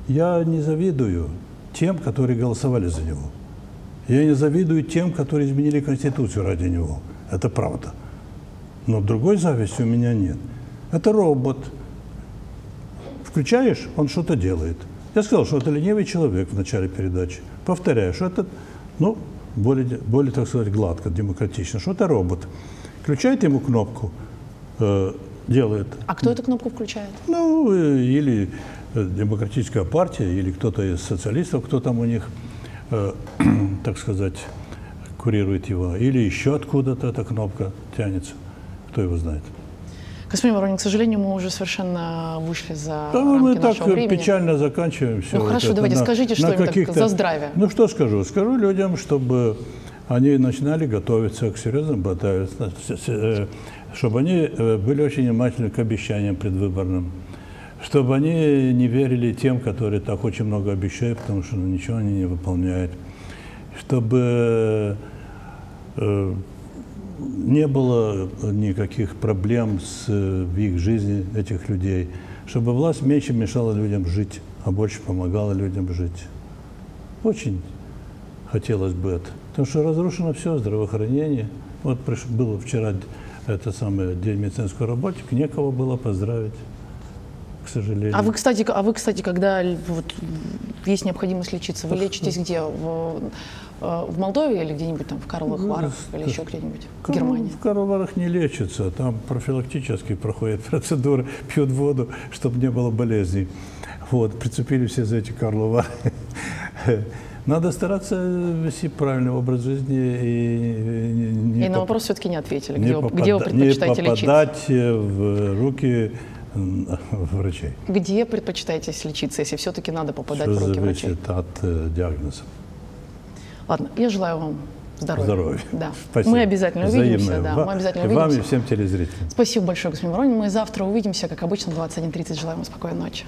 Я не завидую тем, которые голосовали за него. Я не завидую тем, которые изменили Конституцию ради него. Это правда. Но другой зависти у меня нет. Это робот. Включаешь, он что-то делает. Я сказал, что это ленивый человек в начале передачи. Повторяю, что это, ну, более, более так сказать, гладко, демократично, что это робот включает ему кнопку, э, делает. А кто эту кнопку включает? Ну, э, или э, демократическая партия, или кто-то из социалистов, кто там у них, э, так сказать, курирует его, или еще откуда-то эта кнопка тянется, кто его знает. Господин Воронин, к сожалению, мы уже совершенно вышли за да, рамки мы так времени. печально заканчиваем все. Ну вот хорошо, это. давайте на, скажите что-нибудь за здравие. Ну что скажу? Скажу людям, чтобы они начинали готовиться к серьезным баталиям, э, чтобы они э, были очень внимательны к обещаниям предвыборным, чтобы они не верили тем, которые так очень много обещают, потому что ничего они не выполняют, чтобы э, не было никаких проблем с, в их жизни этих людей, чтобы власть меньше мешала людям жить, а больше помогала людям жить. Очень хотелось бы это. Потому что разрушено все, здравоохранение. Вот было вчера это самое День медицинского работника, некого было поздравить, к сожалению. А вы, кстати, а вы, кстати когда вот есть необходимость лечиться, вы лечитесь где? В, э, в Молдове или где-нибудь там в Карловых Ну, Варах или еще где-нибудь в Германии? В Карловарах не лечится, там профилактически проходят процедуры, пьют воду, чтобы не было болезней. Вот, прицепили все за эти Карловары. Надо стараться вести правильный образ жизни и не, не И на вопрос все-таки не ответили, не где, вы, где вы попада- предпочитаете не лечиться? попадать э, в руки врачей. Где предпочитаете лечиться, если все-таки надо попадать Все в руки врачей? зависит от э, диагноза. Ладно, я желаю вам здоровья. Здоровья. Да. Спасибо. Мы обязательно увидимся. Взаимно. Да, Ва- мы обязательно и Вам и увидимся. всем телезрителям. Спасибо большое, господин Воронин. Мы завтра увидимся, как обычно, в 21.30. Желаем вам спокойной ночи.